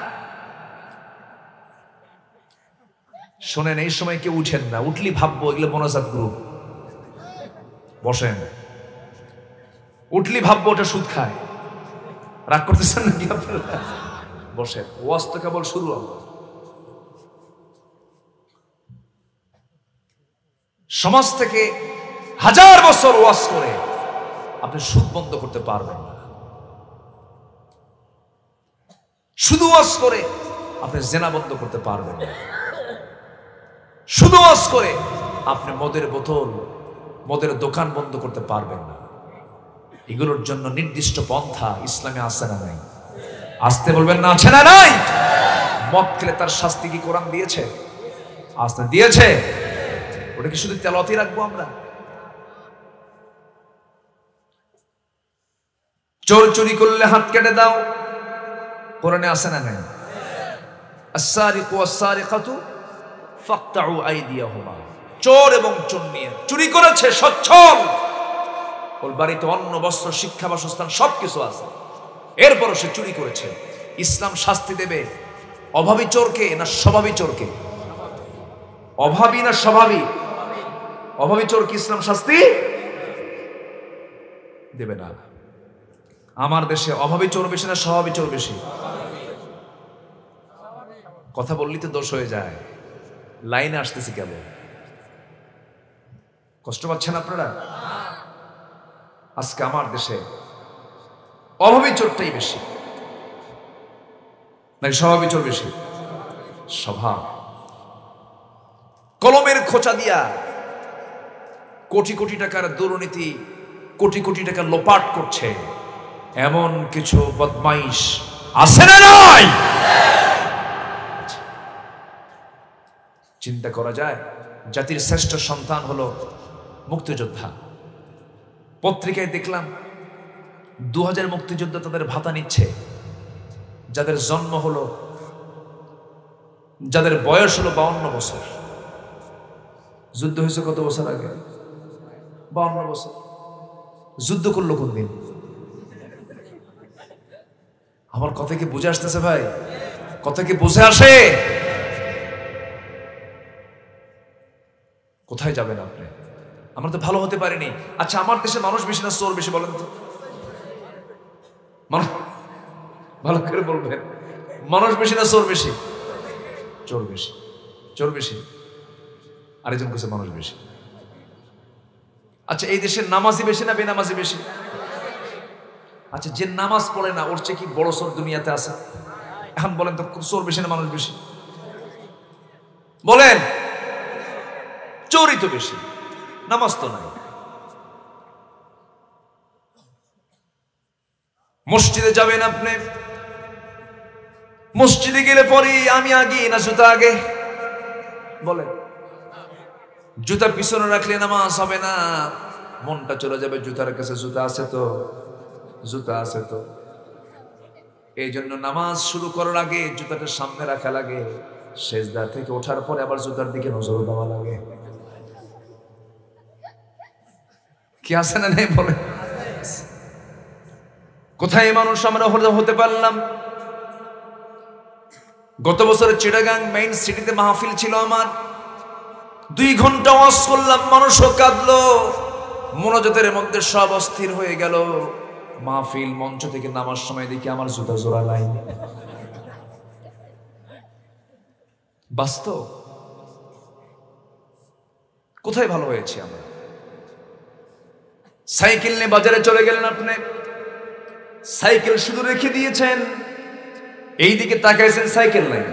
শোনেন, এই সময় কেউ উঠেন না। উঠলি ভাববো এগুলো মোনাজাত গ্রুপ বসেন। উঠলি ভাববো ওটা সুদ খায়। রাগ করতেছেন নাকি আপনারা? বসেন। ওয়াজ তো কেবল শুরু হবে সমাজ থেকে হাজার বছর ওয়াজ করে আপনি সুদ বন্ধ করতে পারবেন না। শুধু ওয়াজ করে আপনি জেনা বন্ধ করতে পারবেন না। শুধু ওয়াজ করে আপনি মদের বোতল, মদের দোকান বন্ধ করতে পারবেন না। এগুলোর জন্য নির্দিষ্ট পন্থা ইসলামে আছে না নাই? আসতে বলবেন না আছে না নাই। মদ খেলে তার শাস্তি কি কোরআন দিয়েছে? আসতে, দিয়েছে। ওটা কি শুধু তেলতি রাখব আমরা? চোর চুরি করলে হাত কেটে দাও। কোরআনে আসে না নাই? চোর এবং চুন্নিয়ে চুরি করেছে, সচ্ছল। ওর বাড়িতে অন্ন, বস্ত্র, শিক্ষা, বাসস্থান সবকিছু আছে। এরপরও সে চুরি করেছে। ইসলাম শাস্তি দেবে। অভাবী চোরকে না স্বভাবী চোরকে? অভাবী না স্বভাবী? অভাবী চোর কি ইসলাম শাস্তি দেবে না। আমার দেশে অভাবী চোর বেশি না স্বভাবী চোর বেশি? কথা বললি তো দোষ হয়ে যায়। লাইনে আসতেছি কেবল। কষ্ট পাচ্ছেন আপনারা? আজকে আমার দেশে অভাবী চোরটাই বেশি। নাকি স্বভাবী চোর বেশি? স্বভাব। কলমের খোঁচা দিয়া কোটি কোটি টাকার দুর্নীতি, কোটি কোটি টাকা লোপাট করছে। এমন কিছু বদমাইশ আছে না নয় চিন্তা করা যায়, জাতির শ্রেষ্ঠ সন্তান হলো মুক্তিযোদ্ধা। পত্রিকায় দেখলাম দু হাজার মুক্তিযোদ্ধা তাদের ভাতা নিচ্ছে। যাদের জন্ম হলো, যাদের বয়স হলো বাউন্ন বছর। যুদ্ধ হয়েছে কত বছর আগে? বাউন্ন বছর। যুদ্ধ করল কোন দিন? আমার কথা কি বুঝে আসতেছে ভাই? কথা কি বুঝে আসে? কোথায় যাবেন আপনি? আমরা তো ভালো হতে পারিনি। আচ্ছা আমার দেশে মানুষ বেশি না, চোর বেশি বলেন তো। মানুষ ভালো করে বলবেন। মানুষ বেশি না চোর বেশি? চোর বেশি। চোর বেশি। আরেকজন কাছে মানুষ বেশি। আচ্ছা এই দেশের নামাজি বেশি না বেনামাজি বেশি? আচ্ছা যে নামাজ পড়ে না, ওর চেয়ে কি বড় চোর দুনিয়াতে আছে? এখন বলেন তো, চোর বেশি না মানুষ বেশি? বলেন, চোরই তো বেশি, নামাজ তো নাই। মসজিদে যাবেন আপনি? মসজিদে গেলে পরে আমি আগে না জুতা আগে? বলেন। জুতা পিছনে রাখলে নামাজ হবে না। মনটা চলে যাবে জুতার কাছে, জুতা আছে তো? জুতা আছে তো? এই জন্য নামাজ শুরু করার আগে জুতাটা সামনে রাখা লাগে। শেষদা থেকে ওঠার পরে আবার জুতার দিকে নজর দেওয়া লাগে। কি আছে না নেই বলে কোথায় মানুষ আমরা হতে পারলাম? গত বছরের চিটাগাং মেইন সিটিতে মাহফিল ছিল আমার। দুই ঘণ্টা ওয়াজ করলাম, মানুষও কাঁদলো। মনোজতের মধ্যে সব অস্থির হয়ে গেল। মাহফিল মঞ্চ থেকে নামার সময় দেখি আমার জুতা জোড়া নাই। বাস্তব? কোথায় ভালো হয়েছে আমরা? সাইকেল নিয়ে বাজারে চলে গেলেন আপনি? সাইকেল শুধু রেখে দিয়েছেন। এই দিকে তাকাইছেন, সাইকেল নাই।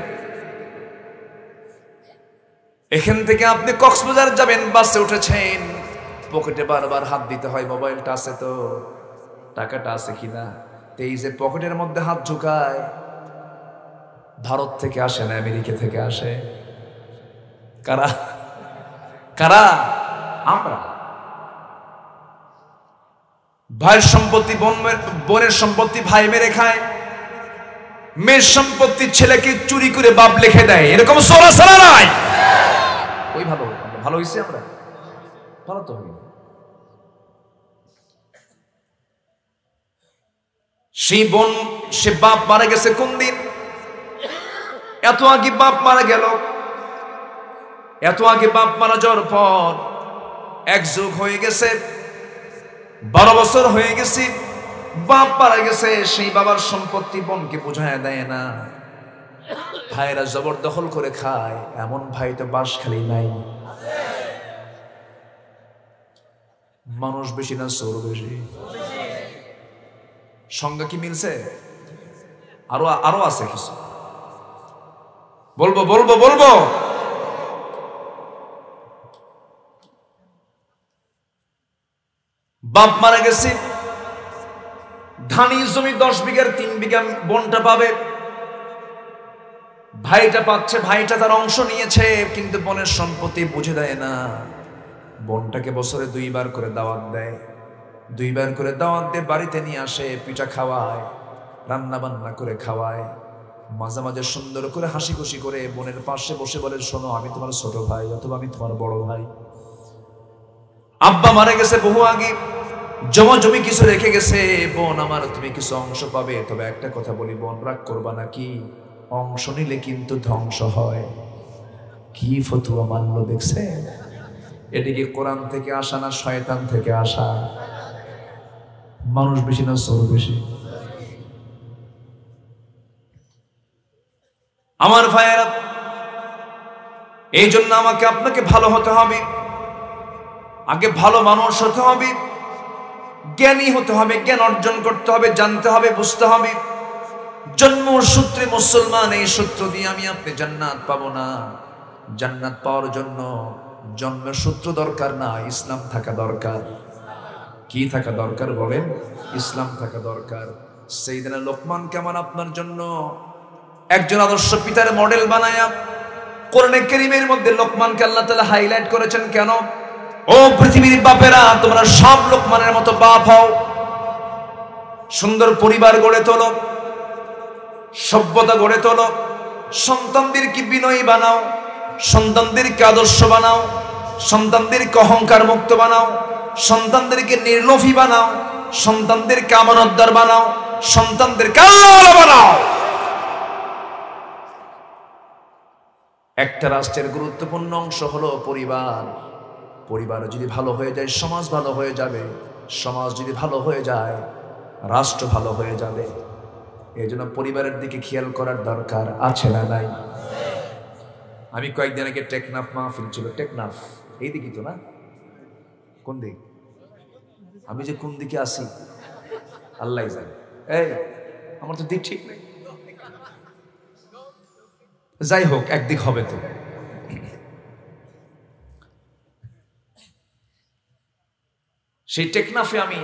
এখান থেকে আপনি কক্সবাজার যাবেন, বাসে উঠেছেন। পকেটে বারবার হাত দিতে হয়, মোবাইলটা আছে তো। টাকাটা আছে কিনা? এই যে পকেটের মধ্যে হাত ঝুকায় ভারত থেকে আসে না, আমেরিকা থেকে আসে। কারা? কারা? আমরা। ভাইয়ের সম্পত্তি, বোন বোনের সম্পত্তি ভাই মেরে খায়। মেয়ের সম্পত্তি ছেলেকে চুরি করে বাপ লিখে দেয়। এরকম সোলা সারা নাই। ওই ভালো ভালো হয়েছে আমরা? ভালো তো সেই বোন, সে বাপ মারা গেছে কোন দিন? এত আগে বাপ মারা গেল। এত আগে বাপ মারা যাওয়ার পর এক যুগ হয়ে গেছে। বারো বছর হয়ে গেছি, বাপ মারা গেছে, সেই বাবার সম্পত্তি বোনকে বোঝায় দেয় না। ভাইরা জবরদখল করে খায়, এমন ভাই তো বাস খালি নাই। মানুষ বেশি না, চোর বেশি। সংজ্ঞা কি মিলছে? আরও আরও আছে কিছু। বলব বলব বলব। বাপ মারা গেছে। ধানি জমি দশ বিঘার তিন বিঘা বনটা পাবে। ভাইটা পাচ্ছে, ভাইটা তার অংশ নিয়েছে, কিন্তু বনের সম্পত্তি বুঝে দেয় না। বনটাকে বছরে দুইবার করে দাওয়াত দেয়। দুইবার করে দাওয়াত দিয়ে বাড়িতে নিয়ে আসে, পিঠা খাওয়ায় রান্না বান্না করে খাওয়ায়। মাঝে মাঝে সুন্দর করে হাসি খুশি করে বোনের পাশে বসে বলে, শোনো, আমি তোমার ছোট ভাই, অথবা আমি তোমার বড় ভাই। আব্বা মারা গেছে বহু আগে। জমা জমি কিছু রেখে গেছে, বোন আমার, তুমি কিছু অংশ পাবে। তবে একটা কথা বলি, বোন, রাগ করবা নাকি অংশ নিলে কিন্তু ধ্বংস হয়। কি ফতুয়া মানলো দেখছে এটিকে কোরআন থেকে আসা না শয়তান থেকে আসা? মানুষ বেশি না সর বেশি? আমার ভাইয়েরা, এই জন্য আমাকে আপনাকে ভালো হতে হবে। আগে ভালো মানুষ হতে হবে। জ্ঞানী হতে হবে, জ্ঞান অর্জন করতে হবে, জানতে হবে, বুঝতে হবে। জন্ম সূত্রে মুসলমান, এই সূত্র দিয়ে আমি আপনি জান্নাত পাবো না। জান্নাত পাওয়ার জন্য জন্মের সূত্র দরকার না, ইসলাম থাকা দরকার। কি থাকা দরকার বলেন? ইসলাম থাকা দরকার। সেই দিনে লোকমান কেমন আপনার জন্য? একজন আদর্শ পিতার মডেল বানায়া, কোরআনে কেরিমের মধ্যে লোকমানকে আল্লাহ তালা হাইলাইট করেছেন কেন? ও পৃথিবীর বাপেরা, তোমরা সব লোকমানের মতো বাপ হও। সুন্দর পরিবার গড়ে তোলো, সভ্যতা গড়ে তোলো, সন্তানদেরকে বিনয়ী বানাও, সন্তানদেরকে আদর্শ বানাও, সন্তানদেরকে অহংকার মুক্ত বানাও, সন্তানদেরকে নির্লোভী বানাও, সন্তানদেরকে আমানতদার বানাও, সন্তানদেরকে আল্লাহ বানাও। একটা রাষ্ট্রের গুরুত্বপূর্ণ অংশ হলো পরিবার। পরিবার যদি ভালো হয়ে যায়, সমাজ ভালো হয়ে যাবে। সমাজ যদি ভালো হয়ে যায়, রাষ্ট্র ভালো হয়ে যাবে। এই জন্য পরিবারের দিকে খেয়াল করার দরকার আছে না নাই? আমি কয়েকদিন আগে টেকনাফ মাহফিল ছিল। টেকনাফ, এই দিকই তো না? কোন দিক? আমি যে কোন দিকে আসি আল্লাহ জানে। এই, আমার তো দিক ঠিক নেই। যাই হোক, একদিক হবে তো। সেই টেকনাফে আমি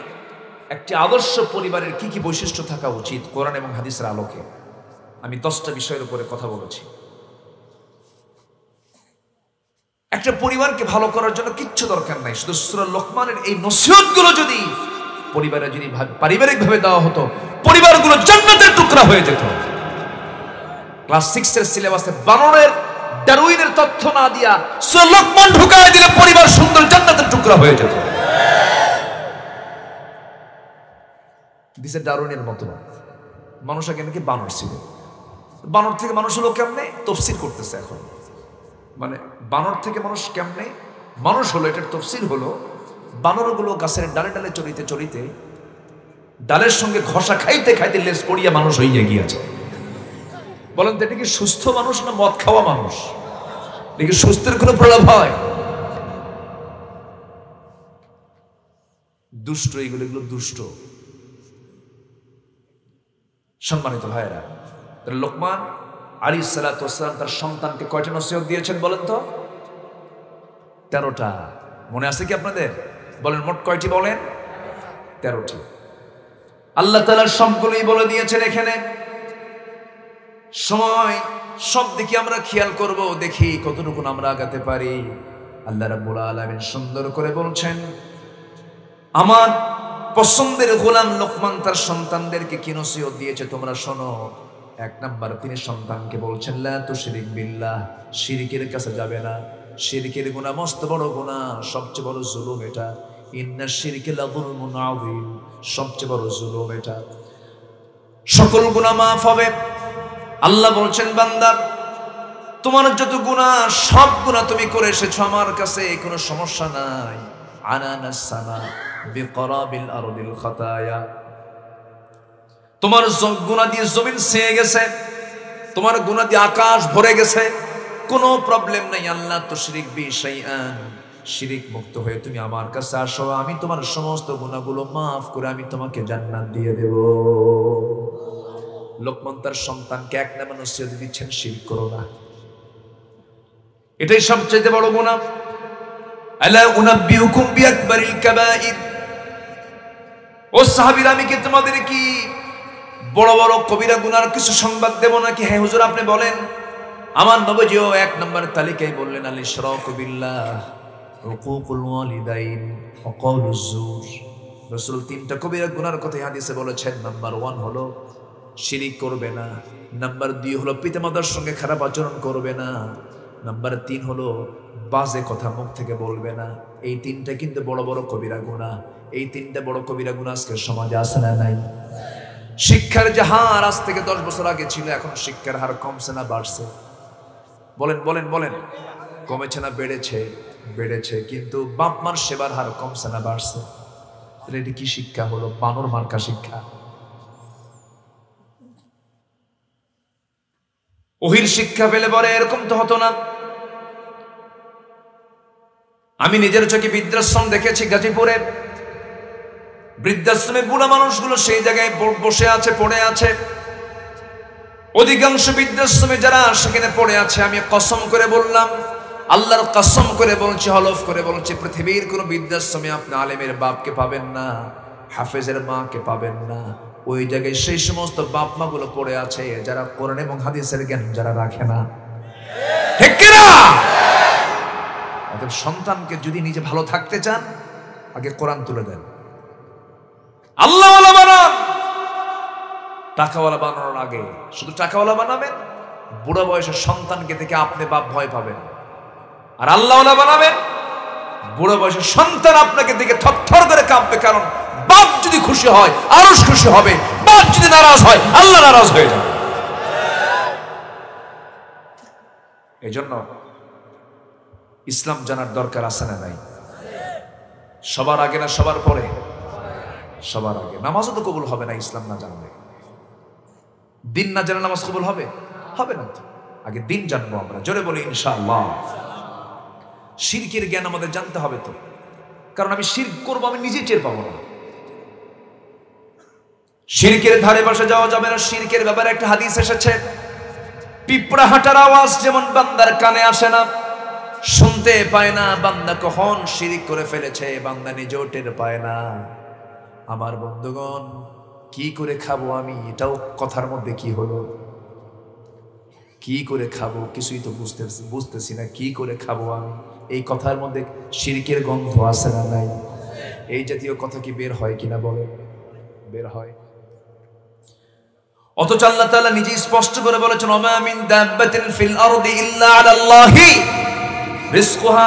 একটি আদর্শ পরিবারের কি কি বৈশিষ্ট্য থাকা উচিত কোরআন এবং হাদিসের আলোকে? আমি দশটা বিষয়ের উপরে কথা বলেছি। একটা পরিবারকে ভালো করার জন্য কিচ্ছু দরকার নাই। শুধু সুরা লোকমানের এই নসিহতগুলো যদি পরিবারে যদি পারিবারিক ভাবে দেওয়া হতো, পরিবারগুলো জান্নাতের টুকরা হয়ে যেত। ক্লাস সিক্স এর সিলেবাসে বানরের, ডারউইনের তথ্য না দিয়া সুরা লোকমান ঢুকায় দিলে পরিবার সুন্দর জান্নাতের টুকরা হয়ে যেত। দিছে ডারউইনের মতবাদ মানুষ আগে নাকি বানর ছিল। বানর থেকে মানুষ হলো কেমনে তফসিল করতেছে এখন? মানে বানর থেকে মানুষ কেমনে মানুষ হলো, এটার তফসিল হলো, বানরগুলো গাছের ডালে ডালে চড়িতে চড়িতে, ডালের সঙ্গে ঘষা খাইতে খাইতে লেস পড়িয়া মানুষ হইয়া গিয়াছে। বলেন তো, এটা কি সুস্থ মানুষ না মদ খাওয়া মানুষ? দেখি সুস্থের কোনো প্রলাপ হয়? দুষ্ট এগুলো এগুলো দুষ্ট। সম্মানিত ভাইয়েরা লোকমান আলী সালাতাম তার সন্তানকে কয়টা নসিহত দিয়েছেন বলেন তো? তেরোটা। মনে আছে কি আপনাদের? বলেন, মোট কয়টি বলেন? তেরোটি। আল্লাহ তালার সবগুলোই বলে দিয়েছেন এখানে। সময়, সব দিকে আমরা খেয়াল করব, দেখি কতটুকু আমরা আগাতে পারি। আল্লাহ রাব্বুল আলামিন সুন্দর করে বলছেন, আমার পছন্দের গোলাম লোকমান তার সন্তানদেরকে কি নসিহত দিয়েছে তোমরা শোনো? এক নাম্বার, তিনি সন্তানকে বলছেন, লা তো শিরিক বিল্লাহ, শিরিকের কাছে যাবে না। শিরিকের গুণা মস্ত বড় গুণা সবচেয়ে বড় জুলুম এটা। ইন্না শিরকে লাযুলমুন আযীম, সবচেয়ে বড় জুলুম এটা। সকল গুনাহ মাফ হবে। আল্লাহ বলছেন, বান্দা, তোমার যত গুনাহ, সব গুনাহ তুমি করে এসেছ, আমার কাছে কোনো সমস্যা নাই। আনানাস সামা বিকরাবিল আরদিল খাতায়া। তোমার গুণা দিয়ে জমিন সেয়ে গেছে, তোমার গুণা দিয়ে আকাশ ভরে গেছে, কোনো প্রবলেম নাই। আল্লাহ তো শিরিক বি শাইআন, শিরিক মুক্ত হয়ে তুমি আমার কাছে আসো, আমি তোমার সমস্ত গুণাগুলো মাফ করে আমি তোমাকে জান্নাত দিয়ে দেব। লোকমান তার সন্তানকে এক নামে নসিহত দিচ্ছেন, শিরিক করো না। এটাই সবচেয়ে বড় গুণা আলা উনাব্বিউকুম বিআকবারিল ও কি তোমাদের কি বড় বড় কবিরা গুনার কিছু সংবাদ নাকি? হ্যাঁ হুজুর, আপনি বলেন। আমার নবজিও এক নম্বর তালিকায় বললেন, আলী শরক বিল্লাহ, হুকুকুল ওয়ালিদাইন, ওয়া কাউলুজ রাসূল তিনটা কবিরা গুনার কথা হাদিসে বলেছেন। নাম্বার ওয়ান হলো, শিরিক করবে না। নাম্বার দুই হলো, পিতামাতার সঙ্গে খারাপ আচরণ করবে না। নাম্বার তিন হলো, বাজে কথা মুখ থেকে বলবে না। এই তিনটা কিন্তু বড় বড় কবিরা গুণা এই তিনটা বড় কবিরা গুণা আজকে সমাজে আসে না নাই? শিক্ষার যে হার আজ থেকে দশ বছর আগে ছিল, এখন শিক্ষার হার কমছে না, বাড়ছে। বলেন বলেন বলেন। কমেছে না, বেড়েছে বেড়েছে, কিন্তু বাপ মার সেবার হার কমছে না, বাড়ছে। এটি কি শিক্ষা হলো? বানর মার্কা শিক্ষা। ওহির শিক্ষা পেলে পরে এরকম তো হতো না। আমি নিজের চোখে বৃদ্ধাশ্রম দেখেছি গাজীপুরে। বৃদ্ধাশ্রমে বুড়া মানুষগুলো সেই জায়গায় বসে আছে, পড়ে আছে। অধিকাংশ বৃদ্ধাশ্রমে যারা সেখানে পড়ে আছে, আমি কসম করে বললাম, আল্লাহর কসম করে বলছি, হলফ করে বলছি, পৃথিবীর কোনো বৃদ্ধাশ্রমে আপনি আলেমের বাপকে পাবেন না, হাফেজের মাকে পাবেন না। ওই জায়গায় সেই সমস্ত বাপ মা গুলো পড়ে আছে যারা কোরআন এবং হাদিসের জ্ঞান যারা রাখে না। সন্তানকে যদি নিজে ভালো থাকতে চান, আগে কোরআন তুলে দেন। আল্লাহওয়ালা বানান। টাকাওয়ালা বানানোর আগে। শুধু টাকাওয়ালা বানাবেন, বুড়ো বয়সের সন্তানকে দেখে আপনি বাপ ভয় পাবেন। আর আল্লাহওয়ালা বানাবেন, বুড়ো বয়সের সন্তান আপনাকে দেখে থরথর করে কাঁপবে। কারণ বাপ যদি খুশি হয় আরও খুশি হবে, বাপ যদি নারাজ হয়, আল্লাহ নারাজ হয়ে যাবে। এই জন্য ইসলাম জানার দরকার আছে না নাই? সবার আগে না সবার পরে? সবার আগে। নামাজও তো কবুল হবে না ইসলাম না জানলে। দিন না জানলে নামাজ কবুল হবে? হবে না আগে দিন জানব আমরা। জোরে বলি, ইনশাআল্লাহ। শিরকের জ্ঞান আমাদের জানতে হবে তো। কারণ আমি শির করব, আমি নিজে টের পাবো না। শিরকের ধারে পাশে যাওয়া যাবে না, শিরকের ব্যাপারে একটা হাদিস এসেছে। পিঁপড়া হাঁটার আওয়াজ যেমন বান্দার কানে আসে না, শুনতে পায় না, বান্দা কখন শিরিক করে ফেলেছে, বান্দা নিজেও টের পায় না। আমার বন্ধুগণ, কি করে খাব আমি? এটাও কথার মধ্যে কি হলো? কি করে খাব? কিছুই তো বুঝতে, বুঝতেছি না, কি করে খাব আমি? এই কথার মধ্যে শিরকের গন্ধ আছে না, নাই? এই জাতীয় কথা কি বের হয় কিনা বলে বের হয়। অথচ আল্লাহ তাআলা নিজেই স্পষ্ট করে বলেছেন, ওমা মিন দাব্বাতিন ফিল আরদি ইল্লা আলাল্লাহি। রিজকুহা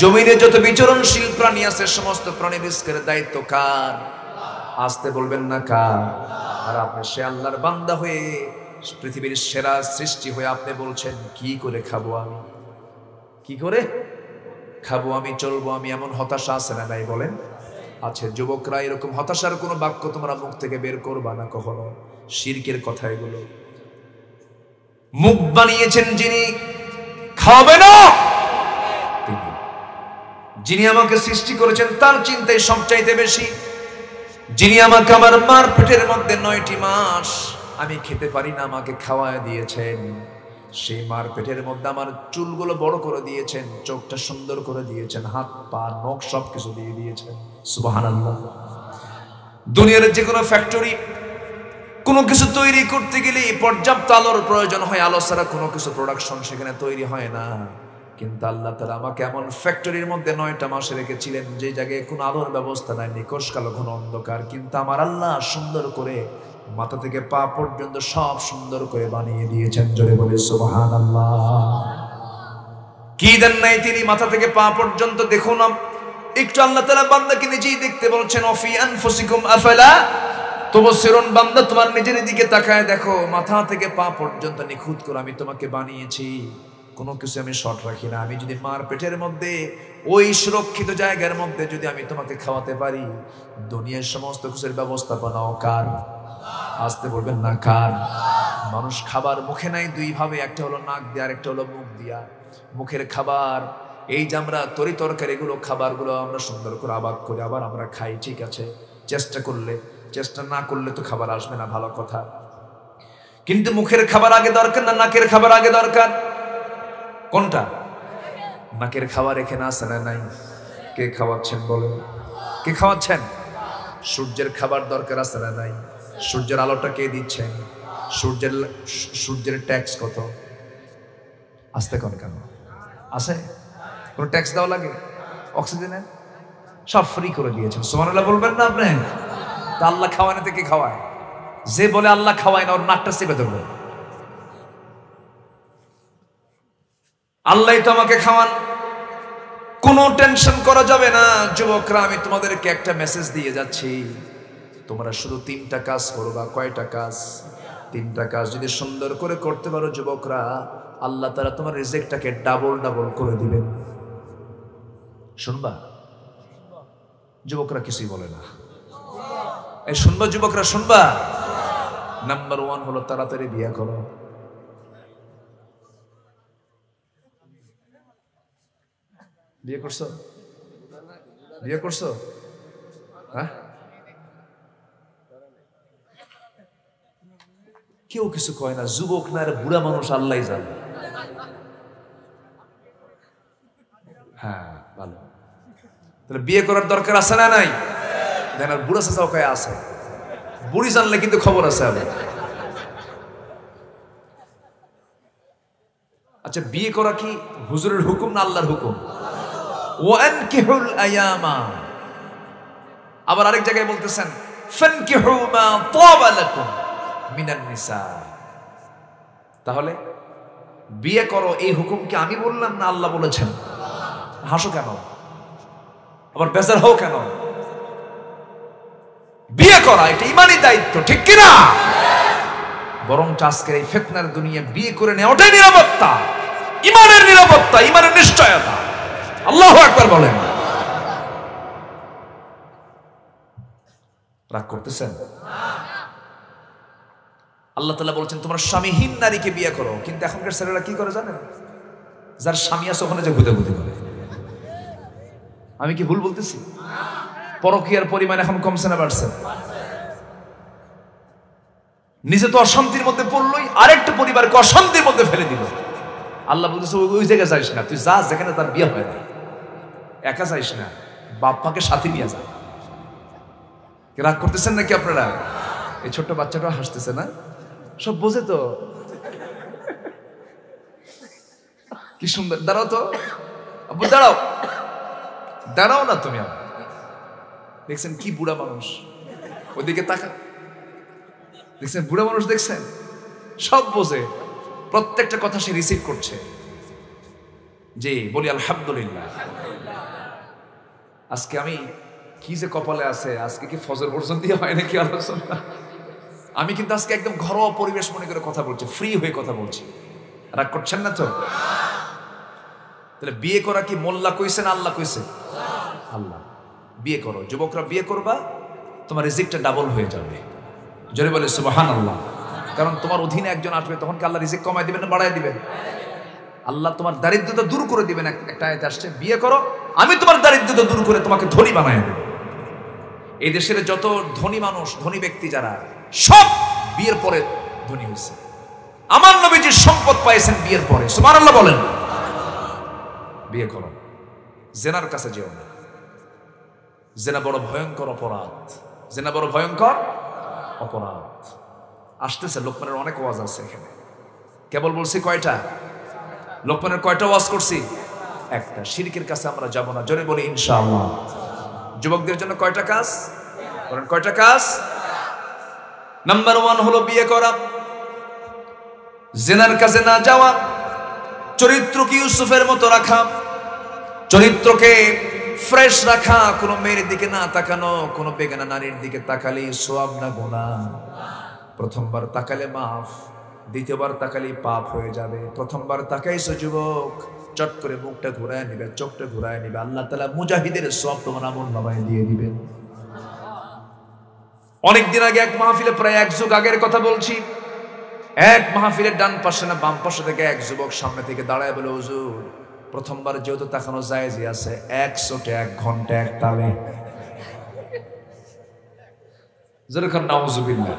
জমিনে যত বিচরণশীল প্রাণী আছে, সমস্ত প্রাণী রিস্কের দায়িত্ব কার? আসতে বলবেন না কার? আর আপনি সে আল্লাহর বান্দা হয়ে, পৃথিবীর সেরা সৃষ্টি হয়ে আপনি বলছেন, কি করে খাব আমি? কি করে? খাব আমি, চলবো আমি, এমন হতাশা আছে না নাই বলেন? আছে, যুবকরা এরকম হতাশার কোনো বাক্য তোমরা মুখ থেকে বের করবা না কখনো। শিরকের কথা এগুলো। মুখ বানিয়েছেন যিনি খাবে না! যিনি আমাকে সৃষ্টি করেছেন, তার চিন্তায় সবচাইতে বেশি। যিনি আমাকে আমার মার পেটের মধ্যে নয়টি মাস আমি খেতে পারি না, আমাকে খাওয়ায় দিয়েছেন। সেই মার পেটের মধ্যে আমার চুলগুলো বড় করে দিয়েছেন, চোখটা সুন্দর করে দিয়েছেন, হাত, পা, নখ সব কিছু দিয়ে দিয়েছেন। সুবাহান দুনিয়ার যে কোনো ফ্যাক্টরি কোনো কিছু তৈরি করতে গেলে পর্যাপ্ত আলোর প্রয়োজন হয়। আলো ছাড়া কোনো কিছু প্রোডাকশন সেখানে তৈরি হয় না। কিন্তু আল্লাহ তালা আমাকে এমন ফ্যাক্টরির মধ্যে নয়টা মাসে রেখেছিলেন, যে জায়গায় কোনো আলোর ব্যবস্থা নাই, নিকশ কালো, ঘন অন্ধকার। কিন্তু আমার আল্লাহ সুন্দর করে মাথা থেকে পা পর্যন্ত সব সুন্দর করে বানিয়ে দিয়েছেন। জোরে বলে সুবহান আল্লাহ কি দেন নাই তিনি মাথা থেকে পা পর্যন্ত? দেখুন, একটু আল্লাহ তালা বান্দাকে নিজেই দেখতে বলছেন, অফি আনফুসিকুম, আফালা তুবসিরুন বান্দা তোমার নিজের দিকে তাকায় দেখো, মাথা থেকে পা পর্যন্ত নিখুঁত করে আমি তোমাকে বানিয়েছি। কোনো কিছু আমি শর্ট রাখি না। আমি যদি মার পেটের মধ্যে, ওই সুরক্ষিত জায়গার মধ্যে যদি আমি তোমাকে খাওয়াতে পারি, দুনিয়ার সমস্ত কিছুর ব্যবস্থাপনাও কার আসতে বলবেন না কার? মানুষ খাবার মুখে নাই দুই ভাবে, একটা হলো নাক দিয়ে আর একটা হলো মুখ দিয়া। মুখের খাবার, এই যে আমরা তরি তরকারি এগুলো খাবারগুলো আমরা সুন্দর করে আবাদ করে আবার আমরা খাই, ঠিক আছে? চেষ্টা করলে চেষ্টা না করলে তো খাবার আসবে না, ভালো কথা। কিন্তু মুখের খাবার আগে দরকার না নাকের খাবার আগে দরকার? কোনটা? নাকের খাবার এখানে আসে না নাই? কে খাওয়াচ্ছেন বলেন। কে খাওয়াচ্ছেন? সূর্যের খাবার দরকার আছে না নাই? সূর্যের আলোটা কে দিচ্ছেন? সূর্যের সূর্যের ট্যাক্স কত? আসতে কোন কেন? আছে? কোনো ট্যাক্স দেওয়া লাগে? অক্সিজেনের? সব ফ্রি করে দিয়েছেন। সোমানুল্লাহ বলবেন না আপনি? তা আল্লাহ খাওয়ায় না থেকে খাওয়ায়? যে বলে আল্লাহ খাওয়ায় না, ওর নাকটা চেপে ধরবে। আল্লাহ তো আমাকে খাওয়ান। কোনো টেনশন করা যাবে না। যুবকরা, আমি তোমাদেরকে একটা মেসেজ দিয়ে যাচ্ছি। তোমরা শুধু তিনটা কাজ করবা কয়টা কাজ? তিনটা কাজ যদি সুন্দর করে করতে পারো যুবকরা, আল্লাহ তারা তোমার রিজেক্টটাকে ডাবল ডাবল করে দিবেন। শুনবা? যুবকরা কিছুই বলে না। এই শুনবা, যুবকরা, শুনবা। নাম্বার ওয়ান হলো তাড়াতাড়ি বিয়ে করো। বিয়ে করছ? বিয়ে করছ? হ্যাঁ? কেউ কিছু কয় না, যুবক না বুড়া মানুষ আল্লাহ জানে। হ্যাঁ ভালো। তাহলে বিয়ে করার দরকার আছে না নাই? দেন আর বুড়া চাচাও কয়ে আছে, বুড়ি জানলে কিন্তু খবর আছে আবার। আচ্ছা বিয়ে করা কি হুজুরের হুকুম না আল্লাহর হুকুম? ওয়ানকিহুল আয়ামা। আবার আরেক জায়গায় বলতেছেন, ফানকিহু মা তাবা মিনান নিসা। তাহলে, বিয়ে করো, এই হুকুম কি আমি বললাম না আল্লাহ বলেছেন? হাসো কেন? আবার বেজার হও কেন? বিয়ে করা, এটা ইমানই দায়িত্ব, ঠিক কিনা? বরং আজকের এই ফেতনার দুনিয়া বিয়ে করে নেওয়াটাই নিরাপত্তা, ইমানের নিরাপত্তা, ইমানের নিশ্চয়তা। আল্লাহ একবার বলেন। রাগ করতেছেন? আল্লাহ তালা বলছেন, তোমার স্বামীহীন নারীকে বিয়ে করো। কিন্তু এখনকার ছেলেরা কি করে জানেন? যার স্বামী আছে ওখানে যে ঘুতে ঘুতে করে। আমি কি ভুল বলতেছি? পরকীয়ার পরিমাণ এখন কমছে না বাড়ছে। নিজে তো অশান্তির মধ্যে পড়লই, আরেকটা পরিবারকে অশান্তির মধ্যে ফেলে দিল। আল্লাহ বলতেছে, ওই- জায়গায় যাইস না, তুই যা যেখানে তার বিয়ে হয় না। একা যাইস না, বাপ সাথে নিয়ে যা। রাগ করতেছেন নাকি আপনারা? এই ছোট্ট বাচ্চাটা হাসতেছে না? সব বোঝে তো। কি সুন্দর, দাঁড়াও তো। দাঁড়াও। দাঁড়াও না তুমি আব্বু। দেখছেন কি বুড়া মানুষ? ওদিকে তাকা। দেখছেন, বুড়া মানুষ দেখছেন? সব বোঝে। প্রত্যেকটা কথা সে রিসিভ করছে। যে বলি আলহামদুলিল্লাহ। আজকে আমি কি যে কপালে আছে, আজকে কি ফজর পর্যন্ত হয় নাকি আলোচনা? আমি কিন্তু আজকে একদম ঘরোয়া পরিবেশ মনে করে কথা বলছি ফ্রি হয়ে কথা বলছি। রাগ করছেন না তো? তাহলে বিয়ে করা কি মোল্লা কইছে না আল্লাহ কইছে? আল্লাহ। বিয়ে করো। যুবকরা বিয়ে করবা, তোমার রিজিকটা ডাবল হয়ে যাবে। জোরে বলে সুবাহান আল্লাহ কারণ তোমার অধীনে একজন আসবে, তখন আল্লাহ রিজিক কমায় দিবেন না বাড়ায় দিবেন? আল্লাহ তোমার দারিদ্রতা দূর করে দিবেন একটা আয়াত আসছে, বিয়ে করো, আমি তোমার দারিদ্রতা দূর করে তোমাকে ধনী বানায় দেব। এই দেশের যত ধনী মানুষ, ধনী ব্যক্তি যারা, সব বিয়ের পরে ধনী হয়েছে। আমার নবীজি সম্পদ পাইছেন বিয়ের পরে। সুমান আল্লাহ বলেন। বিয়ে করো। জেনার কাছে যেও না। জেনা বড় ভয়ঙ্কর অপরাধ জেনা বড় ভয়ঙ্কর অপরাধ। আসতেছে, লোকমানের অনেক ওয়াজ আছে এখানে। কেবল বলছি কয়টা? লোকমানের কয়টা ওয়াজ করছি? একটা। শিরকের কাছে আমরা যাব না। জোরে বলি, ইনশাআল্লাহ। যুবকদের জন্য কয়টা কাজ? বলেন, কয়টা কাজ? নাম্বার ওয়ান হলো বিয়ে করা। জেনার কাছে না যাওয়া। চরিত্রকে ইউসুফের মতো রাখা। চরিত্রকে ফ্রেশ রাখা, কোনো মেয়ের দিকে না তাকানো, কোনো বেগানা নারীর দিকে তাকালে সোয়াব না গোনা প্রথমবার তাকালে মাফ, দ্বিতীয়বার তাকালে পাপ হয়ে যাবে। প্রথমবার তাকাইছো যুবক, চট করে মুখটা ঘুরায় নিবে, চোখটা ঘুরায় নিবে। আল্লাহ তালা মুজাহিদের সব তোমার আমল নামায় দিয়ে দিবেন। অনেকদিন আগে এক মাহফিলে প্রায় এক যুগ আগের কথা বলছি। এক মাহফিলের ডান পাশে না বাম পাশে থেকে এক যুবক সামনে থেকে দাঁড়ায় বলে, হুজুর প্রথমবার যেহেতু তাকানো যে আছে একশোটে এক ঘণ্টা, এক তালে। যেরকম নাউজুবিল্লাহ।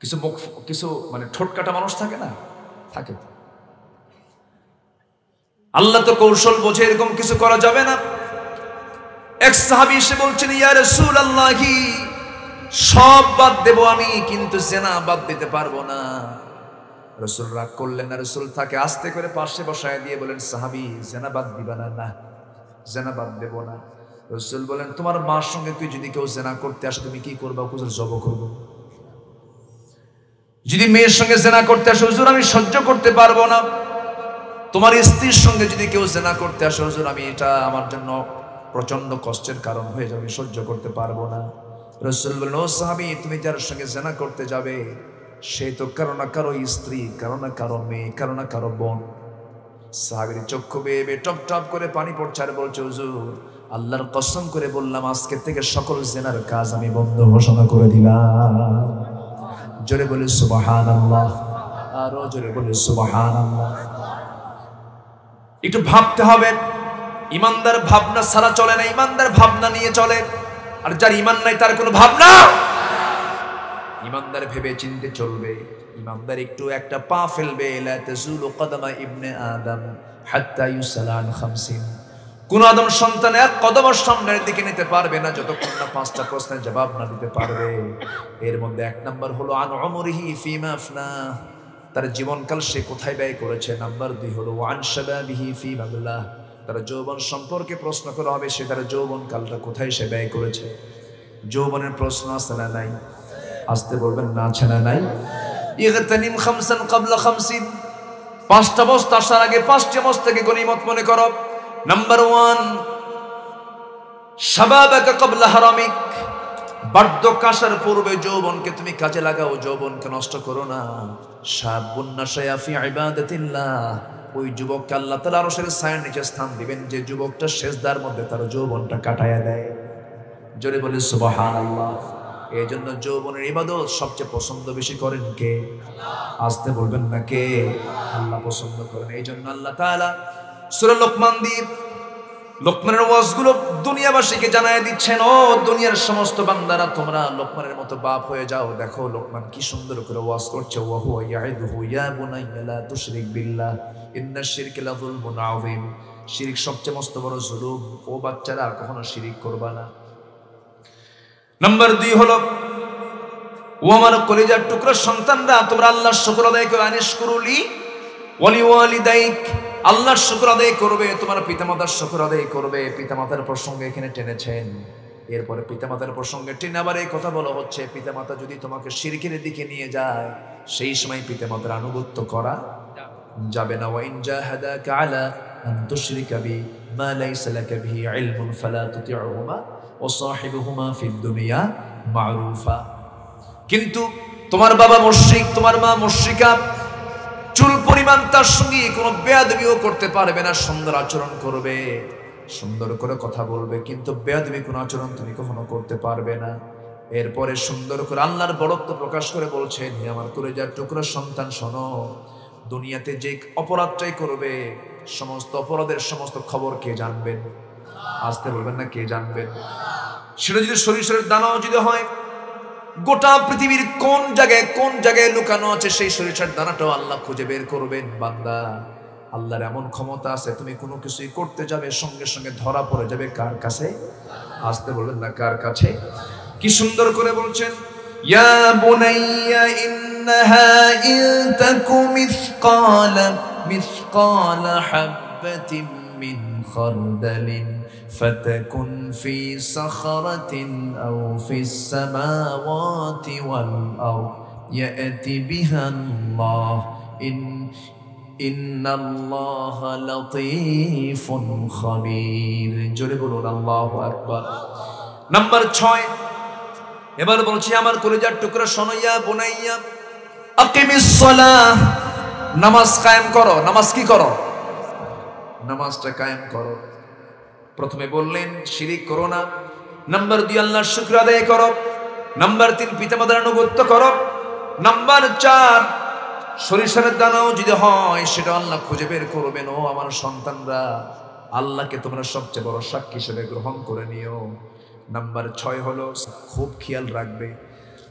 কিছু মুখ, কিছু মানে ঠোঁট কাটা মানুষ থাকে না? থাকে আল্লাহ তো কৌশল বোঝে এরকম কিছু করা যাবে না। এক সাহাবি এসে বলছেন ইয়ার রাসূল আল্লাহি সব বাদ দেব আমি, কিন্তু জেনা বাদ দিতে পারব না। রসুল রাগ করলেন না, রসুল তাকে আস্তে করে পাশে বসায় দিয়ে বলেন, সাহাবি জেনা বাদ দিবা না না জেনা বাদ দেব না। রসুল বলেন, তোমার মার সঙ্গে তুই যদি কেউ জেনা করতে আসে, তুমি কি করবা? হুজুর, জব করব। যদি মেয়ের সঙ্গে জেনা করতে আসে, হুজুর, আমি সহ্য করতে পারব না। তোমার স্ত্রীর সঙ্গে যদি কেউ জেনা করতে আসে, হুজুর, আমি এটা আমার জন্য প্রচণ্ড কষ্টের কারণ হয়ে যাবে সহ্য করতে পারব না। রসুল বললেন ও সাহাবি, তুমি যার সঙ্গে জেনা করতে যাবে সে তো কারও না কারও স্ত্রী, কারও না কারও মেয়ে, কারও না কারও বোন। সাহাবির চক্ষু বেয়ে বেয়ে টপ টপ করে পানি পড়ছে আর বলছে, হুজুর, আল্লাহর কসম করে বললাম, আজকে থেকে সকল জেনার কাজ আমি বন্ধ ঘোষণা করে দিলাম। জোরে বলে সুবাহান আল্লাহ আরও জোরে বলে সুবাহান আল্লাহ একটু ভাবতে হবে, ইমানদার ভাবনা ছাড়া চলে না, ইমানদার ভাবনা নিয়ে চলে। আর যার ইমান নাই, তার কোনো ভাবনা ইমানদার ভেবে চিনতে চলবে। ইমানদার একটু একটা পা ফেলবে। কদমা ইবনে আদম কোন আদম সন্তান এক কদম সামনের দিকে নিতে পারবে না, যতক্ষণ না পাঁচটা প্রশ্নের জবাব না দিতে পারবে। এর মধ্যে এক নম্বর হলো তার জীবনকাল সে কোথায় ব্যয় করেছে? নাম্বার দুই হলো ওয়ান ফি তার যৌবন সম্পর্কে প্রশ্ন করা হবে, সে তার যৌবন কালটা কোথায় সে ব্যয় করেছে? যৌবনের প্রশ্ন আছে না, নাই। আসতে বলবেন, না আছে না নাই। ইগতানিম খামসান কাবলা খামসিন। পাঁচটা বস্তা আসার আগে পাঁচটি গনিমত মনে করো। নাম্বার ওয়ান কাবলা হারামিক। বার্ধক্য আসার পূর্বে যৌবনকে তুমি কাজে লাগাও, যৌবনকে নষ্ট করো না। সাবুন্নাশায়াফি ইবাদাতিল্লাহ। ওই যুবককে আল্লাহ তাআলা আরশের ছায়ার নিচে স্থান দিবেন, যে যুবকটা শেষদার মধ্যে তার যৌবনটা কাটায়া দেয়। জোরে বলি সুবহানাল্লাহ। এই জন্য যৌবনের ইবাদত সবচেয়ে পছন্দ বেশি করেন কে? আসতে বলবেন না কে? আল্লাহ পছন্দ করেন। এই জন্য আল্লাহ তাআলা সূরা লোকমান দ্বীপ, লোকমানের ওয়াজগুলো দুনিয়াবাসীকে জানায় দিচ্ছেন, ও দুনিয়ার সমস্ত বান্দারা, তোমরা লোকমানের মতো বাপ হয়ে যাও। দেখো লোকমান কি সুন্দর করে ওয়াজ করছে। ওয়াহু ইয়াইদুহু ইয়া বুনাইয়া, লা তুশরিক বিল্লাহ ইন্নাশ শিরকা লাযুলমুন আযীম। শিরিক সবচেয়ে মস্ত বড় জুলুম। ও বাচ্চারা কখনো শিরিক করবা না। নাম্বার দুই হলো ও আমার কলিজার টুকরো সন্তানরা, তোমরা আল্লাহর শুকর আদায় করে, আনিস করুলি, ওয়ালি ওয়ালিদাইক, আল্লাহর শুকর আদায় করবে, তোমার পিতামাতার শুকর আদায় করবে, পিতামাতার প্রসঙ্গে এখানে টেনেছেন। এরপরে পিতামাতার প্রসঙ্গে টেনে আবার এই কথা বলা হচ্ছে, পিতামাতা যদি তোমাকে শিরকের দিকে নিয়ে যায়, সেই সময় পিতামাতার আনুগত্য করা যাবে না। ওয়াইন জাহাদাকা আলা আন তুশরিকা বি মা লাইসা লাকা বিহি ইলমুন ফালা তুতিউহুমা মারুফা। কিন্তু তোমার বাবা মুশরিক, তোমার মা মুশরিকা, চুল পরিমাণ তার সঙ্গে কোনো বেয়াদবিও করতে পারবে না, সুন্দর আচরণ করবে। সুন্দর করে কথা বলবে, কিন্তু বেয়াদবি কোনো আচরণ তুমি কখনো করতে পারবে না। এরপরে সুন্দর করে আল্লাহর বড়ত্ব প্রকাশ করে বলছেন আমার করে যার টুকরো সন্তান, শোনো, দুনিয়াতে যে অপরাধটাই করবে, সমস্ত অপরাধের সমস্ত খবর কে জানবেন? আসতে বলবেন না, কে জানবেন? সেটা যদি সরিষার দানাও যদি হয়, গোটা পৃথিবীর কোন জায়গায় কোন জায়গায় লুকানো আছে, সেই সরিষার দানাটাও আল্লাহ খুঁজে বের করবেন, বান্দা। আল্লাহর এমন ক্ষমতা আছে, তুমি কোনো কিছুই করতে যাবে, সঙ্গে সঙ্গে ধরা পড়ে যাবে, কার কাছে? আসতে বলবেন না, কার কাছে? কি সুন্দর করে বলছেন, ইয়া বুনাইয়া ইন্নাহা ইন তাকু মিসকালা মিসকালা হাববাতিন মিন খারদালিন। فتكن في صخرة أو في السماوات والأرض يأتي بها الله إن إن الله لطيف خبير জোরে বলুন আল্লাহু আকবার নাম্বার ছয় এবার বলছি আমার কলেজার টুকরা শোনাইয়া বোনাইয়া আকিমিস সালাহ নামাজ কায়েম করো নামাজ কি করো নামাজটা কায়েম করো প্রথমে বললেন, শিরিক করো না। নাম্বার দুই, আল্লাহর শুক্র আদায় করো। নাম্বার তিন, পিতামাতার আনুগত্য করো। নাম্বার চার, সরিষার দানাও যদি হয়, সেটা আল্লাহ খুঁজে বের করবেন। ও আমার সন্তানরা, আল্লাহকে তোমরা সবচেয়ে বড় সাক্ষী হিসেবে গ্রহণ করে নিও। নাম্বার ছয় হলো, খুব খেয়াল রাখবে।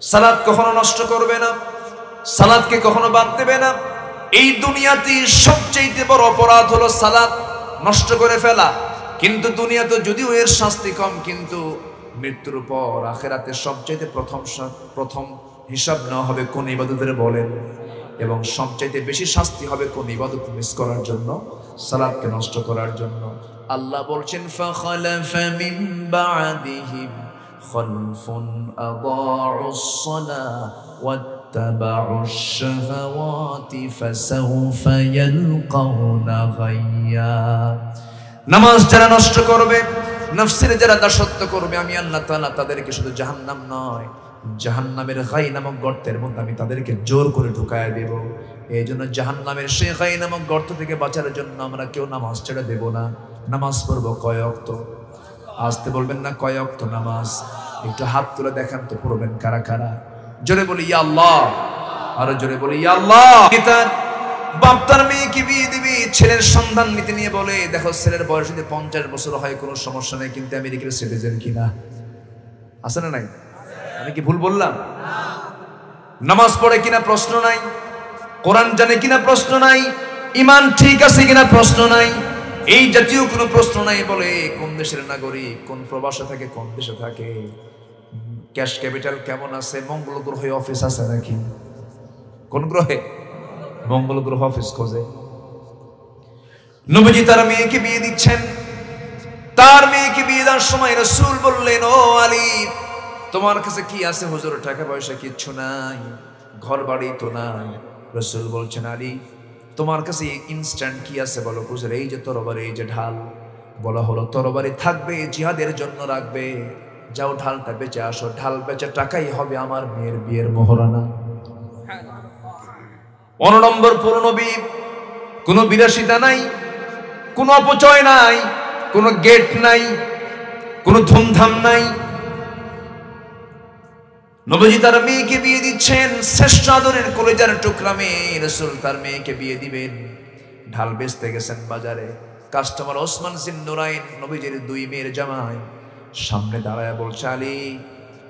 সালাদ কখনো নষ্ট করবে না। সালাদকে কখনো বাদ দেবে না। এই দুনিয়াতে সবচেয়ে বড় অপরাধ হলো সালাদ নষ্ট করে ফেলা। কিন্তু দুনিয়াতে যদিও এর শাস্তি কম কিন্তু মৃত্যুর পর আখেরাতে সবচাইতে প্রথম প্রথম হিসাব নেওয়া হবে কোন ইবাদতের বলেন এবং সবচাইতে বেশি শাস্তি হবে কোন ইবাদত মিস করার জন্য সালাদকে নষ্ট করার জন্য আল্লাহ বলছেন فخلف من بعدهم خلف أضاعوا الصلاة واتبعوا الشهوات فسوف يلقون غيا নামাজ যারা নষ্ট করবে, নফসের যারা দাসত্ব করবে, আমি আল্লাহ তাআলা তাদেরকে শুধু জাহান্নাম নয়, জাহান্নামের গাই নামক গর্তের মধ্যে আমি তাদেরকে জোর করে ঢুকায় দেব। এই জন্য জাহান্নামের সে গাই নামক গর্ত থেকে বাঁচার জন্য আমরা কেউ নামাজ ছেড়ে দেব না। নামাজ পড়ব কয় অক্ত? আসতে বলবেন না কয় অক্ত নামাজ? একটু হাত তুলে দেখান তো পড়বেন কারা কারা? জোরে বলি, ইয়া আল্লাহ! আরও জোরে বলি, ইয়া আল্লাহ! বাপ তার মেয়েকে বিয়ে দিবি, ছেলের সন্ধান নিতে নিয়ে বলে, দেখো, ছেলের বয়স যদি পঞ্চাশ বছর হয়, কোনো সমস্যা নেই, কিন্তু আমেরিকার সিটিজেন কিনা? আছে না নাই? আমি কি ভুল বললাম? নামাজ পড়ে কিনা প্রশ্ন নাই? কোরআন জানে কিনা প্রশ্ন নাই? ইমান ঠিক আছে কিনা প্রশ্ন নাই? এই জাতীয় কোনো প্রশ্ন নাই বলে, কোন দেশের নাগরিক, কোন প্রবাসে থাকে, কোন দেশে থাকে? ক্যাশ ক্যাপিটাল কেমন আছে? মঙ্গল গ্রহে অফিস আছে নাকি? কোন গ্রহে? মঙ্গল গ্রহ অফিস খোঁজে। নবীজি তার মেয়েকে বিয়ে দিচ্ছেন। তার মেয়েকে বিয়ে দেওয়ার সময় রসুল বললেন, ও আলী, তোমার কাছে কি আছে হুজুর? টাকা পয়সা কিচ্ছু নাই ঘর বাড়ি তো নাই। রসুল বলছেন, আলী, তোমার কাছে ইনস্ট্যান্ট কি আছে বলো? হুজুর, এই যে তরবারি, এই যে ঢাল, বলা হলো তরবারি থাকবে, জিহাদের জন্য রাখবে। যাও ঢালটা বেঁচে আসো, ঢাল বেচে টাকাই হবে আমার মেয়ের বিয়ের মহরানা পনেরো নম্বর পুরনবী কোনো বিলাসিতা নাই, কোনো অপচয় নাই, কোনো গেট নাই, কোনো ধুমধাম নাই। নবজি তার মেয়েকে বিয়ে দিচ্ছেন, শ্রেষ্ঠ আদরের কলেজার টুকরা মেয়ে। তার মেয়েকে বিয়ে দিবেন। ঢাল বেচতে গেছেন বাজারে। কাস্টমার ওসমান সিন নুরাইন, নবীজির দুই মেয়ের জামাই। সামনে দাঁড়ায় বলছে, আলী,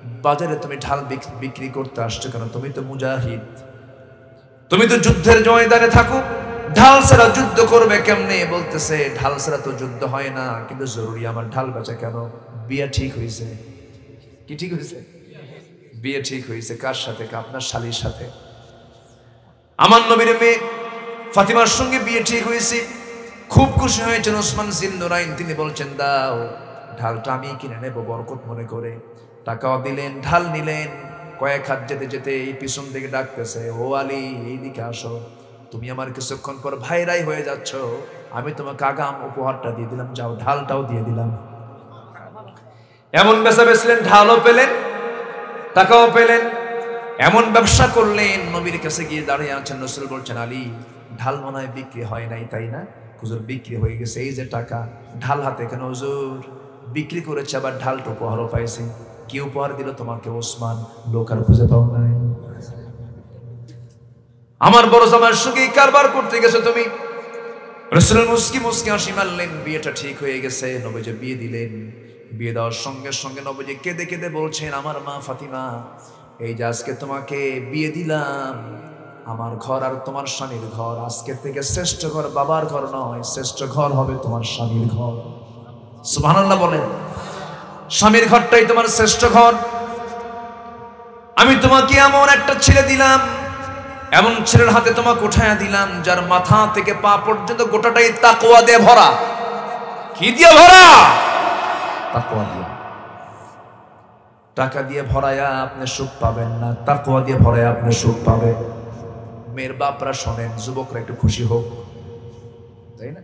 বাজারে তুমি ঢাল বিক- বিক্রি করতে আসছো কেন? তুমি তো মুজাহিদ। তুমি তো যুদ্ধের ময়দানে থাকো। ঢাল ছাড়া যুদ্ধ করবে কেমনে? বলতেছে ঢাল ছাড়া তো যুদ্ধ হয় না, কিন্তু জরুরি আমার ঢাল বেচা কেন? বিয়ে ঠিক হয়েছে কি ঠিক হয়েছে বিয়ে ঠিক হয়েছে কার সাথে? আপনার শালির সাথে। আমার নবীর মেয়ে ফাতিমার সঙ্গে বিয়ে ঠিক হয়েছে খুব খুশি হয়েছেন ওসমান সিন্দুরাইন তিনি বলছেন, দাও, ঢালটা আমি কিনে নেব, বরকত মনে করে। টাকাও দিলেন, ঢাল নিলেন। কয়েক হাত যেতে যেতে এই পিছন দিকে ডাকতেছে, ও আলী, এইদিকে আসো। তুমি আমার কিছুক্ষণ পর ভাইরাই হয়ে যাচ্ছ। আমি তোমাকে আগাম উপহারটা দিয়ে দিলাম। যাও, ঢালটাও দিয়ে দিলাম। এমন বেচা বেচলেন, ঢালও পেলেন, টাকাও পেলেন। এমন ব্যবসা করলেন, নবীর কাছে গিয়ে দাঁড়িয়ে আছেন নসরুল বলছেন, আলী, ঢাল মনে হয় বিক্রি হয় নাই, তাই না? হুজুর, বিক্রি হয়ে গেছে, এই যে টাকা, ঢাল হাতে কেন, হুজুর? বিক্রি করেছে, আবার ঢালটা উপহারও পাইছে। কি উপহার দিল, তোমাকে ওসমান, লোক আর খুঁজে পাও নাই। আমার বড় জামার সঙ্গে কারবার করতে গেছো তুমি। রসুলের মুসকি মুসকি হাসি মারলেন, বিয়েটা ঠিক হয়ে গেছে, নবীজি বিয়ে দিলেন। বিয়ে দেওয়ার সঙ্গে সঙ্গে নবীজি কেঁদে কেঁদে বলছেন, আমার মা ফাতিমা, এই যে আজকে তোমাকে বিয়ে দিলাম, আমার ঘর আর তোমার স্বামীর ঘর, আজকে থেকে শ্রেষ্ঠ ঘর বাবার ঘর নয়, শ্রেষ্ঠ ঘর হবে তোমার স্বামীর ঘর। সুবহানাল্লাহ বলেন। স্বামীর ঘরটাই তোমার শ্রেষ্ঠ ঘর। আমি তোমাকে এমন একটা ছেলে দিলাম, এমন ছেলের হাতে তোমাকে উঠাইয়া দিলাম, যার মাথা থেকে পা পর্যন্ত গোটাটাই তাকোয়া দিয়ে ভরা। কি দিয়ে ভরা? তাকোয়া দিয়ে। টাকা দিয়ে ভরায়া আপনি সুখ পাবেন না তাকোয়া দিয়ে ভরায়া আপনি সুখ পাবেন। মেয়ের বাপরা শোনেন, যুবকরা একটু খুশি হোক। তাই না?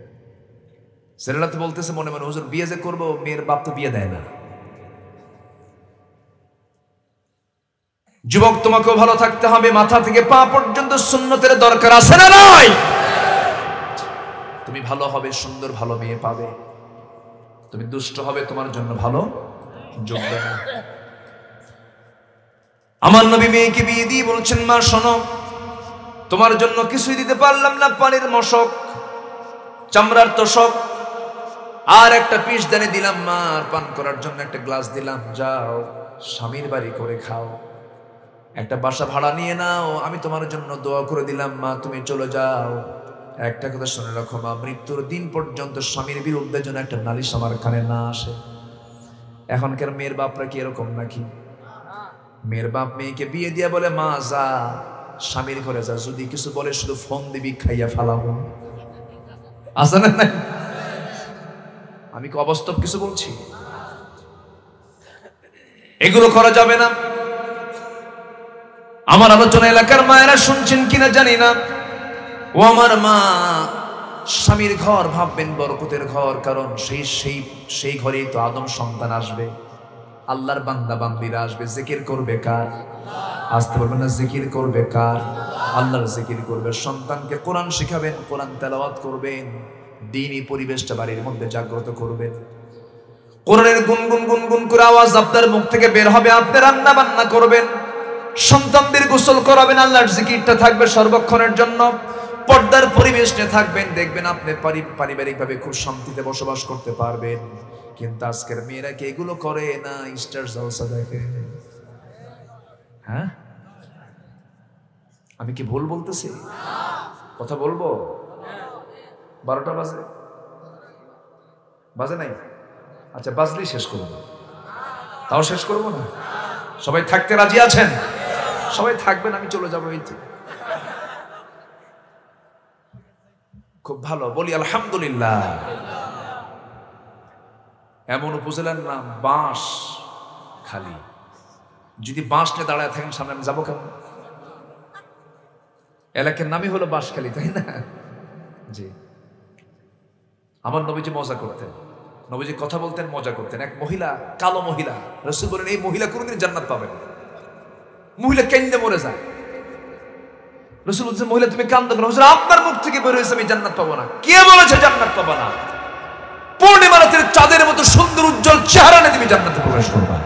ছেলেরা তো বলতেছে মনে মনে, হুজুর, বিয়ে যে করব, মেয়ের বাপ তো বিয়ে দেয় না। যুবক, তোমাকেও ভালো থাকতে হবে। মাথা থেকে পা পর্যন্ত সুন্নতের দরকার আছে না নয় তুমি ভালো হবে, সুন্দর, ভালো মেয়ে পাবে। তুমি দুষ্ট হবে, তোমার জন্য ভালো আমার নবী মেয়েকে বিয়ে দিয়ে বলছেন, মা, শোনো, তোমার জন্য কিছুই দিতে পারলাম না, পানির মশক, চামড়ার তোষক, আর একটা পিস দানে দিলাম, মা, আর পান করার জন্য একটা গ্লাস দিলাম। যাও, স্বামীর বাড়ি করে খাও। একটা বাসা ভাড়া নিয়ে নাও, আমি তোমার জন্য দোয়া করে দিলাম, মা, তুমি চলে যাও। একটা কথা শুনে রাখো, মা, মৃত্যুর দিন পর্যন্ত স্বামীর বিরুদ্ধে যেন একটা নালিশ আমার কানে না আসে। এখনকার মেয়ের বাপরা কি এরকম নাকি? মেয়ের বাপ মেয়েকে বিয়ে দিয়ে বলে, মা, যা, স্বামীর ঘরে যা, যদি কিছু বলে শুধু ফোন দিবি, খাইয়া ফালাবো আছে না নাই? আমি কি অবাস্তব কিছু বলছি? এগুলো করা যাবে না। আমার আলোচনা এলাকার মায়েরা শুনছেন কিনা জানি না। ও আমার মা, স্বামীর ঘর ভাববেন বরকতের ঘর, কারণ সেই সেই সেই ঘরেই তো আদম সন্তান আসবে। আল্লাহর বান্দা বান্দিরা আসবে। জিকির করবে কার? আসতে পারবে না, জিকির করবে কার? আল্লাহর জিকির করবে। সন্তানকে কোরআন শিখাবেন, কোরআন তেলাওয়াত করবেন, দিনই পরিবেশটা বাড়ির মধ্যে জাগ্রত করবেন। কোরআনের গুনগুন গুনগুন করে আওয়াজ আপনার মুখ থেকে বের হবে, আপনি রান্না বান্না করবেন। সন্তানদের গোসল করাবেন, আল্লাহর জিকিরটা থাকবে সর্বক্ষণের জন্য। পর্দার পরিবেশ নিয়ে থাকবেন, দেখবেন আপনি পারি- পারিবারিকভাবে খুব শান্তিতে বসবাস করতে পারবেন। কিন্তু আজকের মেয়েরা কি এগুলো করে? না, স্টার জলসা দেখে। হ্যাঁ? আমি কি ভুল বলতেছি? কথা বলব? বারোটা বাজে। বাজে নাই? আচ্ছা বাজলেই শেষ করব। তাও শেষ করব না? সবাই থাকতে রাজি আছেন? সবাই থাকবেন, আমি চলে যাব এই খুব ভালো, বলি আলহামদুলিল্লাহ। এমন উপজেলার নাম বাঁশ খালি। যদি বাঁশ নিয়ে দাঁড়ায় থাকেন সামনে, আমি যাব কেমন? এলাকার নামই হলো বাঁশখালী তাই না? জি। আমার নবীজি মজা করতেন। নবীজি কথা বলতেন, মজা করতেন। এক মহিলা, কালো মহিলা, রসুল বলেন, এই মহিলা কোনোদিন জান্নাত পাবেন না। মহিলা কেন্দে মরে যায়। রসুল বলছে মহিলা, তুমি কান্দো কেন হুজুর আপনার মুখ থেকে বের হয়েছে, আমি জান্নাত পাবো না। কে বলেছে জান্নাত পাবো না? পূর্ণিমা রাতের চাঁদের মতো সুন্দর, উজ্জ্বল চেহারা নিয়ে তুমি জান্নাতে প্রবেশ করবা।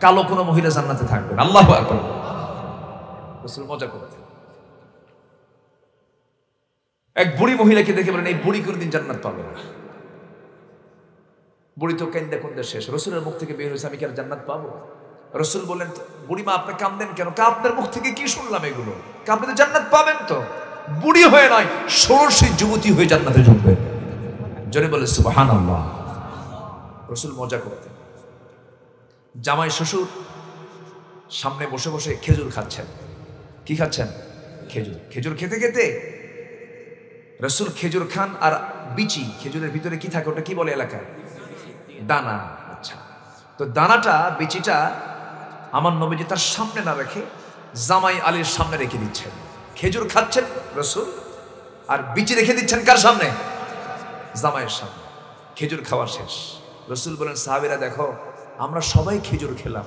কালো কোনো মহিলা জান্নাতে থাকবে না। আল্লাহ আকবার। রসুল মজা করতেন। এক বুড়ি মহিলাকে দেখে বলেন, এই বুড়ি কোনদিন জান্নাত পাবে না। বুড়ি তো কেন্দে কুন্দে শেষ। রসুলের মুখ থেকে বের হয়েছে, আমি কি আর জান্নাত পাবো? রসুল বললেন, বুড়িমা, আপনি কামদেন কেন? কা আপনার মুখ থেকে কি শুনলাম এগুলো? কা আপনি তো জান্নাত পাবেন তো। বুড়ি হয়ে নয়, ষোড়শী যুবতী হয়ে জান্নাতে ঢুকবেন জোরে বলে সুবাহান আল্লাহ রসুল মজা করতেন। জামাই শ্বশুর সামনে বসে বসে খেজুর খাচ্ছেন। কি খাচ্ছেন? খেজুর। খেজুর খেতে খেতে রসুল খেজুর খান আর বিচি, খেজুরের ভিতরে কি থাকে ওটা কি বলে এলাকায়? দানা। আচ্ছা। তো দানাটা, বিচিটা আমার নবীজি তার সামনে না রেখে জামাই আলীর সামনে রেখে দিচ্ছেন। খেজুর খাচ্ছেন রসুল আর বিচি রেখে দিচ্ছেন কার সামনে? জামাইয়ের সামনে। খেজুর খাওয়া শেষ। রসুল বলেন, সাহাবিরা, দেখো, আমরা সবাই খেজুর খেলাম।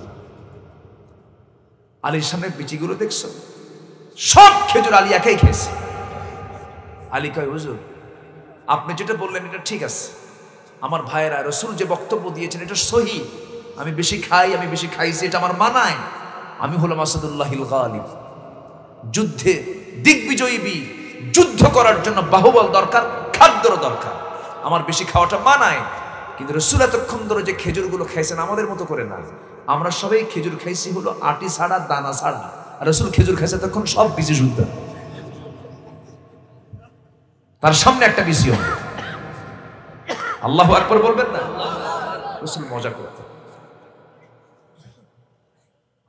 আলীর সামনে বিচিগুলো দেখছ? সব খেজুর আলী একাই খেয়েছে। আলী কয়, হুজুর, আপনি যেটা বললেন এটা ঠিক আছে। আমার ভাইয়েরা রসুল যে বক্তব্য দিয়েছেন এটা সহি। আমি বেশি খাই, আমি বেশি খাইছি, এটা আমার মানায়। আমি হলাম আসাদুল্লাহ গালিব। যুদ্ধে দিগ্বিজয়ী বীর। যুদ্ধ করার জন্য বাহুবল দরকার, খাদ্যর দরকার। আমার বেশি খাওয়াটা মানায়। কিন্তু রসুল এতক্ষণ ধরে যে খেজুরগুলো খাইছেন আমাদের মতো করে না। আমরা সবাই খেজুর খাইছি হলো আটি ছাড়া, দানা ছাড়া। আর রসুল খেজুর খাইছে তখন সব বিচি শুদ্ধ। তার সামনে একটা বিসি হবে। আল্লাহ আকবর বলবেন না? রসুল মজা করতে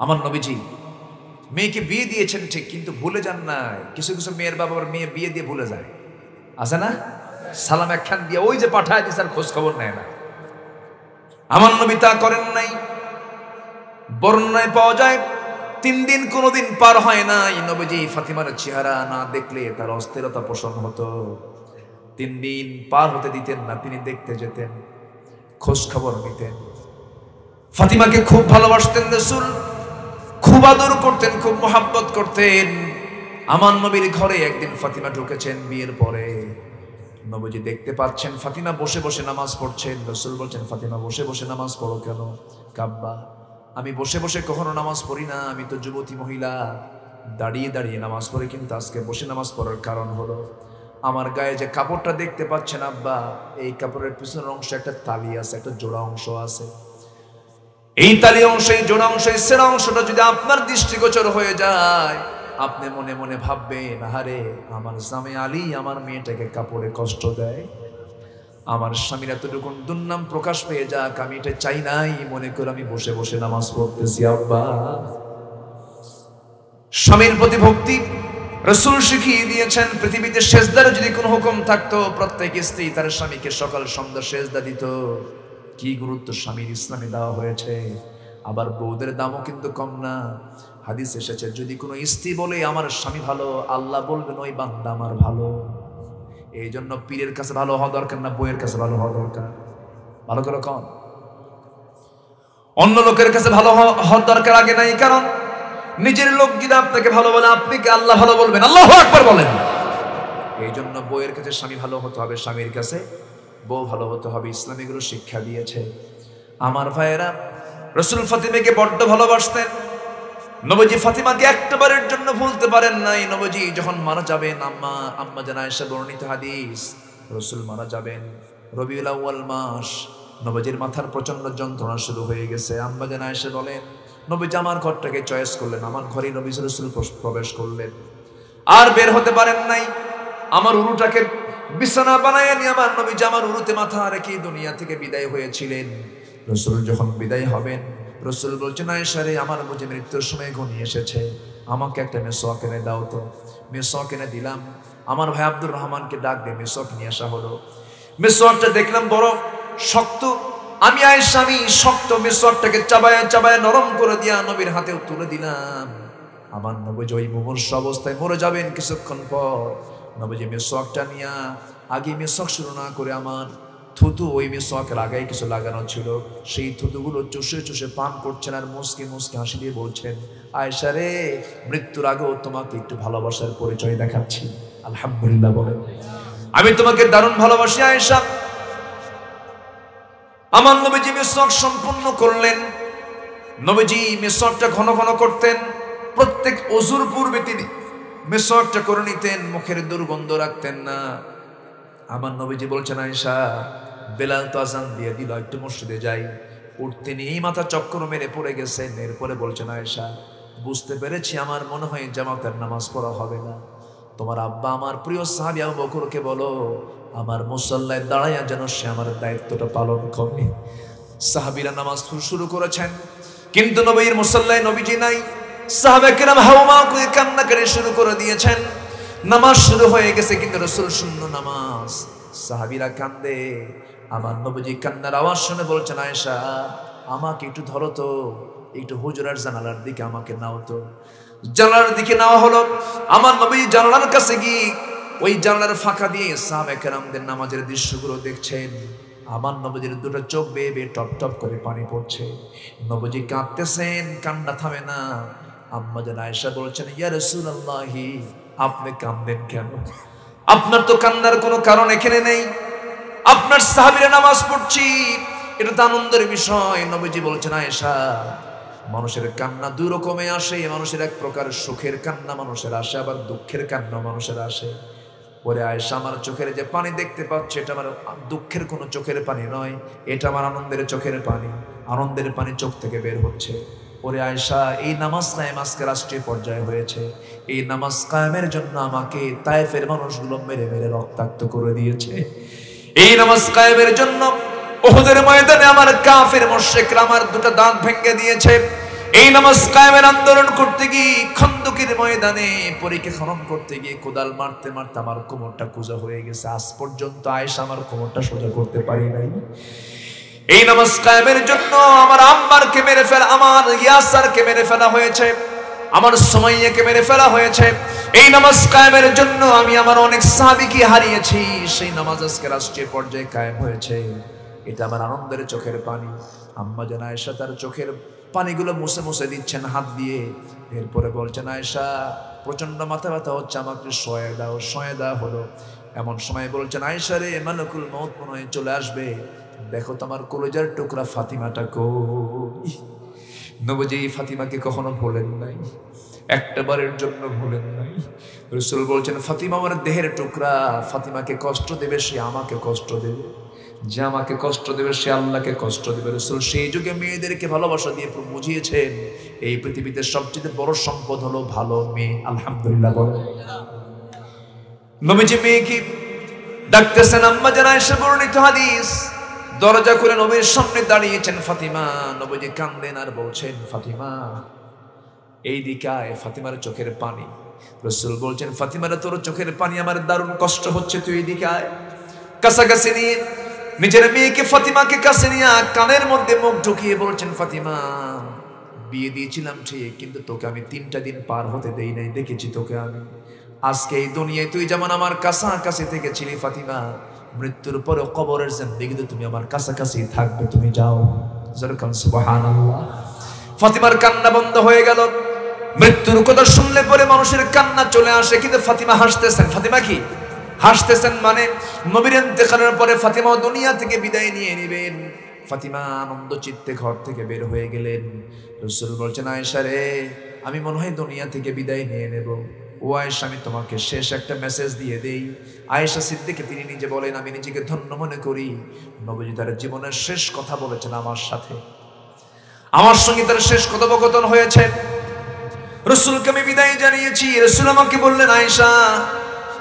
আমার নবীজি, মেয়েকে বিয়ে দিয়েছেন ঠিক, কিন্তু ভুলে যান না কিছু কিছু মেয়ের বাবার মেয়ে বিয়ে দিয়ে ভুলে যায়। আছে না? সালাম একখান দিয়ে ওই যে পাঠায় দিস আর খোঁজ খবর নেয় না। আমার নবী তা করেন নাই। বর্ণনায় পাওয়া যায়, তিন দিন কোনোদিন পার হয় নাই। নবীজি ফাতিমার চেহারা না দেখলে তার অস্থিরতা পোষণ হতো। তিন দিন পার হতে দিতেন না, তিনি দেখতে যেতেন খোঁজ খবর নিতেন। ফাতিমাকে খুব ভালোবাসতেন রসুল। খুব আদর করতেন, খুব মোহাব্বত করতেন। আমার নবীর ঘরে একদিন ফাতিমা ঢুকেছেন বিয়ের পরে। নবীজি দেখতে পাচ্ছেন, ফাতিমা বসে বসে নামাজ পড়ছেন। রসুল বলছেন, ফাতিমা, বসে বসে নামাজ পড়ো কেন? কাব্বা, আমি বসে বসে কখনো নামাজ পড়ি না, আমি তো যুবতী মহিলা। দাঁড়িয়ে দাঁড়িয়ে নামাজ পড়ি, কিন্তু আজকে বসে নামাজ পড়ার কারণ হলো, আমার গায়ে যে কাপড়টা দেখতে পাচ্ছেন, আব্বা, এই কাপড়ের পিছনের অংশ একটা তালি আছে, একটা জোড়া অংশ আছে। এই তালি অংশ, এই জোড়া অংশ, এই সেরা অংশটা যদি আপনার দৃষ্টিগোচর হয়ে যায়, আপনি মনে মনে ভাববেন, আহারে, আমার স্বামী আলী আমার মেয়েটাকে কাপড়ে কষ্ট দেয়। আমার স্বামীর এতটুকু দুর্নাম প্রকাশ পেয়ে যাক, আমি এটা চাই নাই, মনে করে আমি বসে বসে নামাজ পড়তেছি, আব্বা। স্বামীর প্রতি ভক্তি, রসুল শিখিয়ে দিয়েছেন, পৃথিবীতে শেষদার যদি কোনো হুকুম থাকতো, প্রত্যেক স্ত্রী তার স্বামীকে সকাল সন্ধ্যা শেষদা দিত। কি গুরুত্ব স্বামীর ইসলামে দেওয়া হয়েছে? আবার বৌদের দামও কিন্তু কম না। হাদিস এসেছে, যদি কোনো স্ত্রী বলে, আমার স্বামী ভালো, আল্লাহ বলবেন, ওই বান্দা আমার ভালো। এই জন্য পীরের কাছে ভালো হওয়া দরকার না বইয়ের কাছে ভালো হওয়া দরকার? ভালো করে কম অন্য লোকের কাছে ভালো হওয়া- হওয়ার দরকার আগে নাই, কারণ নিজের লোক যদি আপনাকে ভালো বলে, আপনি কি আল্লাহ ভালো বলবেন? আল্লাহ একবার বলেন। এই জন্য বইয়ের কাছে স্বামী ভালো হতে হবে, স্বামীর কাছে বউ ভালো হতে হবে, ইসলাম এগুলো শিক্ষা দিয়েছে। আমার ভাইয়েরা, রসুল ফাতিমাকে বড্ড ভালোবাসতেন। নবজি ফাতিমাকে একটাবারের জন্য ভুলতে পারেন নাই। নবজি যখন মারা যাবেন, আম্মা আম্মা জানা এসে বর্ণিত হাদিস, রসুল মারা যাবেন। রবিউল আউ্য়াল মাস, নবজির মাথার প্রচণ্ড যন্ত্রণা শুরু হয়ে গেছে। আম্মা জানা এসে বলেন, নবীজি আমার ঘরটাকে চয়েস করলেন, আমার ঘরেই নবী রসুল প্রবেশ করলেন। আর বের হতে পারেন নাই। আমার উরুটাকে বিছানা বানায় নিয়ে আমার নবীজি আমার উরুতে মাথা রেখে দুনিয়া থেকে বিদায় হয়েছিলেন। রসুল যখন বিদায় হবেন, রসুল বলছেন আয়সারে আমার বুঝে মৃত্যুর সময় ঘনিয়ে এসেছে। আমাকে একটা মেসোয়াক এনে দাও তো। মেসোয়াক এনে দিলাম। আমার ভাই আব্দুর রহমানকে ডাক দিয়ে মেসোয়াক নিয়ে আসা হলো। মেসোয়াকটা দেখলাম বড় শক্ত। আমি, আয়েশা, আমি শক্ত মেসোয়াকটাকে চাবায় চাবায় নরম করে দিয়া নবীর হাতেও তুলে দিলাম। আমার নবীজি ওই মুমূর্ষ অবস্থায় মরে যাবেন কিছুক্ষণ পর নবীজি মেসোয়াকটা নিয়া আগে মেসোয়াক শুরু না করে আমার থুতু ওই মিসওয়াকের আগে কিছু লাগানো ছিল। সেই থুতুগুলো চুষে চুষে পান করছেন আর মুসকে মুসকে হাসি দিয়ে বলছেন আয়সা রে, মৃত্যুর আগেও তোমাকে একটু ভালোবাসার পরিচয় দেখাচ্ছি। আলহামদুলিল্লাহ বলেন। আমি তোমাকে দারুণ ভালোবাসি, আয়েশা। আমার নবীজি মিসওয়াক সম্পূর্ণ করলেন। নবীজি মিসওয়াকটা ঘন ঘন করতেন। প্রত্যেক অজুর পূর্বে তিনি মিসওয়াকটা করে নিতেন, মুখের দুর্গন্ধ রাখতেন না। আমার নবীজি বলছেন, আয়েশা, বেলাল তো আজান দিয়ে দিল, একটু মসজিদে যাই। উঠতে নিয়েই মাথা চক্কর মেরে পড়ে গেছেন। এরপরে বলছেন, আয়েশা, বুঝতে পেরেছি, আমার মনে হয় জামাতের নামাজ পড়া হবে না। তোমার আব্বা আমার প্রিয় সাহাবি আবু বকরকে বলো, আমার মুসল্লায় দাঁড়াইয়া যেন সে আমার দায়িত্বটা পালন করে। সাহাবিরা নামাজ শুরু করেছেন, কিন্তু নবীর মুসল্লায় নবীজি নাই। সাহাবেকেরাম হাওমা করে শুরু করে দিয়েছেন। নামাজ শুরু হয়ে গেছে কিন্তু রসুল শূন্য নামাজ। সাহাবিরা কান্দে। আমার নবীজি কান্নার আওয়াজ শুনে বলছেন, আয়েশা, আমাকে একটু ধরো তো। একটু হুজুরার জানালার দিকে আমাকে নাও তো। জানালার দিকে নেওয়া হলো। আমার নবী জানালার কাছে গিয়ে ওই জানালার ফাঁকা দিয়ে সাহাবেকেরামদের নামাজের দৃশ্যগুলো দেখছেন। আমার নবজির দুটো চোখ বেয়ে বেয়ে টপ টপ করে পানি পড়ছে। নবজি কাঁদতেছেন, কান্না থামে না। আম্মা যেন আয়েশা বলছেন, ইয়া আপনি কান্দেন কেন? আপনার তো কান্নার কোনো কারণ এখানে নেই। আপনার সাহাবীরা নামাজ পড়ছি। এটা তো আনন্দের বিষয়। নবীজি বলছেন, আয়েশা, মানুষের কান্না দুই রকমে আসে, মানুষের এক প্রকার সুখের কান্না, মানুষের আসে, আবার দুঃখের কান্না মানুষের আসে। ওরে আয়েশা, আমার চোখের যে পানি দেখতে পাচ্ছে, এটা আমার দুঃখের কোনো চোখের পানি নয়, এটা আমার আনন্দের চোখের পানি। আনন্দের পানি চোখ থেকে বের হচ্ছে। ওরে আয়েশা, এই নামাজ কায়েম আজকে রাষ্ট্রীয় পর্যায়ে হয়েছে। এই নামাজ কায়েমের জন্য আমাকে তায়েফের মানুষগুলো মেরে মেরে রক্তাক্ত করে দিয়েছে। এই নামাজ কায়েমের জন্য ওহুদের ময়দানে আমার কাফের মোশেকরা আমার দুটো দাঁত ভেঙে দিয়েছে। এই নামাজ কায়েমের আন্দোলন করতে গিয়ে খন্দকের ময়দানে পরীক্ষা খনন করতে গিয়ে কোদাল মারতে মারতে আমার কোমরটা কুজা হয়ে গেছে। আজ পর্যন্ত আয়েশা আমার কোমরটা সোজা করতে পারি নাই। এই নামাজ কায়েমের জন্য আমার আম্মারকে মেরে ফেলা, আমার ইয়াসারকে মেরে ফেলা হয়েছে, আমার সময়কে মেরে ফেলা হয়েছে। এই নামাজ কায়েমের জন্য আমি আমার অনেক সাহাবিকে হারিয়েছি, সেই নামাজ আজকে রাষ্ট্রীয় পর্যায়ে কায়েম হয়েছে। এটা আমার আনন্দের চোখের পানি। আম্মা যেন আয়েশা তার চোখের পানিগুলো মুছে মুছে দিচ্ছেন হাত দিয়ে। এরপরে বলছেন, আয়েশা প্রচণ্ড মাথা ব্যথা হচ্ছে, আমাকে শয়ে দাও শয়ে দেওয়া হলো। এমন সময় বলছেন, আয়েশা রে, মালকুল মত মনে চলে আসবে। দেখো তোমার কলেজার টুকরা ফাতিমাটা কই? নবজি ফাতিমাকে কখনো ভোলেন নাই। একটা বারের জন্য ভুলেন নাই। রসুল বলছেন, ফাতিমা আমার দেহের টুকরা, ফাতিমাকে কষ্ট দেবে, সে আমাকে কষ্ট দেবে। যে আমাকে কষ্ট দেবে, সে আল্লাহকে কষ্ট দেবে। রসুল সেই যুগে মেয়েদেরকে ভালোবাসা দিয়ে বুঝিয়েছেন, এই পৃথিবীতে সবচেয়ে বড় সম্পদ হলো ভালো মেয়ে। আলহামদুলিল্লাহ বলে নবীজি মেয়েকে ডাকতেছেন, আম্মা জানা এসে বর্ণিত হাদিস। দরজা খুলে নবীর সামনে দাঁড়িয়েছেন ফাতিমা। নবীজি কান্দেন আর বলছেন, ফাতিমা এই দিকায় ফাতিমার চোখের পানি। রসুল বলছেন, ফাতিমার, তোর চোখের পানি আমার দারুণ কষ্ট হচ্ছে, তুই এই দিকায় কাছাকাছি নিয়ে নিজের মেয়েকে ফাতিমাকে কাছে নিয়ে কানের মধ্যে মুখ ঢুকিয়ে বলছেন, ফাতিমা, বিয়ে দিয়েছিলাম ঠিক, কিন্তু তোকে আমি তিনটা দিন পার হতে দেই নাই, দেখেছি তোকে আমি। আজকে এই দুনিয়ায় তুই যেমন আমার কাছাকাছি থেকে ছিলি ফাতিমা মৃত্যুর পরে কবরের জিন্দেগিতে তুমি আমার কাছাকাছি থাকবে, তুমি যাও। যেরকম সুবহানাল্লাহ। ফাতিমার কান্না বন্ধ হয়ে গেল। মৃত্যুর কথা শুনলে পরে মানুষের কান্না চলে আসে, কিন্তু ফাতিমা হাসতেছেন। ফাতিমা কি? হাসতেছেন মানে নবীর ইন্তেকালের পরে ফাতিমা দুনিয়া থেকে বিদায় নিয়ে নেবেন। ফাতিমা আনন্দ চিত্তে ঘর থেকে বের হয়ে গেলেন। রসুল বলছেন, আয়েশা রে, আমি মনে হয় দুনিয়া থেকে বিদায় নিয়ে নেব। ও আয়েশা আমি তোমাকে শেষ একটা মেসেজ দিয়ে দেই। আয়েশা সিদ্দিকে, তিনি নিজে বলেন, আমি নিজেকে ধন্য মনে করি। নবীজি তার জীবনের শেষ কথা বলেছেন আমার সাথে। আমার সঙ্গে তার শেষ কথোপকথন হয়েছে। রসুলকে আমি বিদায় জানিয়েছি। রসুল আমাকে বললেন, আয়েশা,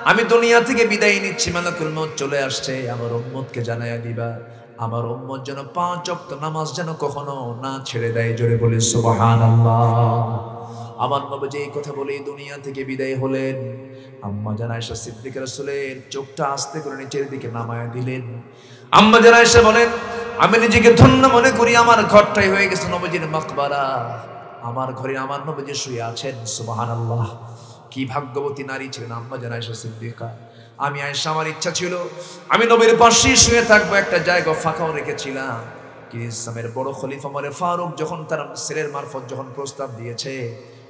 আমি দুনিয়া থেকে বিদায় নিচ্ছি, মালাকুল মত চলে আসছে। আমার উম্মতকে জানাইয়া দিবা। আমার উম্মত যেন পাঁচ অক্ত নামাজ যেন কখনো না ছেড়ে দেয়। জোরে বলে, সুবহানাল্লাহ। আমার নবী এই কথা বলে দুনিয়া থেকে বিদায় হলেন। আম্মা জান আয়েশা সিদ্দিক রাসূলের চোখটা আস্তে করে নিচের দিকে নামায়া দিলেন। আম্মা জান আয়েশা বলেন, আমি নিজেকে ধন্য মনে করি, আমার ঘরটাই হয়ে গেছে নবজির মাকবারা। আমার ঘরে আমার নবজি শুয়ে আছেন, সুবহানাল্লাহ। কি ভাগ্যবতী নারী ছিলেন আম্মা জান আয়েশা সিদ্দিকা। আমি আয়সা আমার ইচ্ছা ছিল, আমি নবীর পাশেই শুয়ে থাকব, একটা জায়গা ফাঁকাও রেখেছিলাম। ইসলামের বড় খলিফা ওমরে ফারুক যখন তার ছেলের মারফত যখন প্রস্তাব দিয়েছে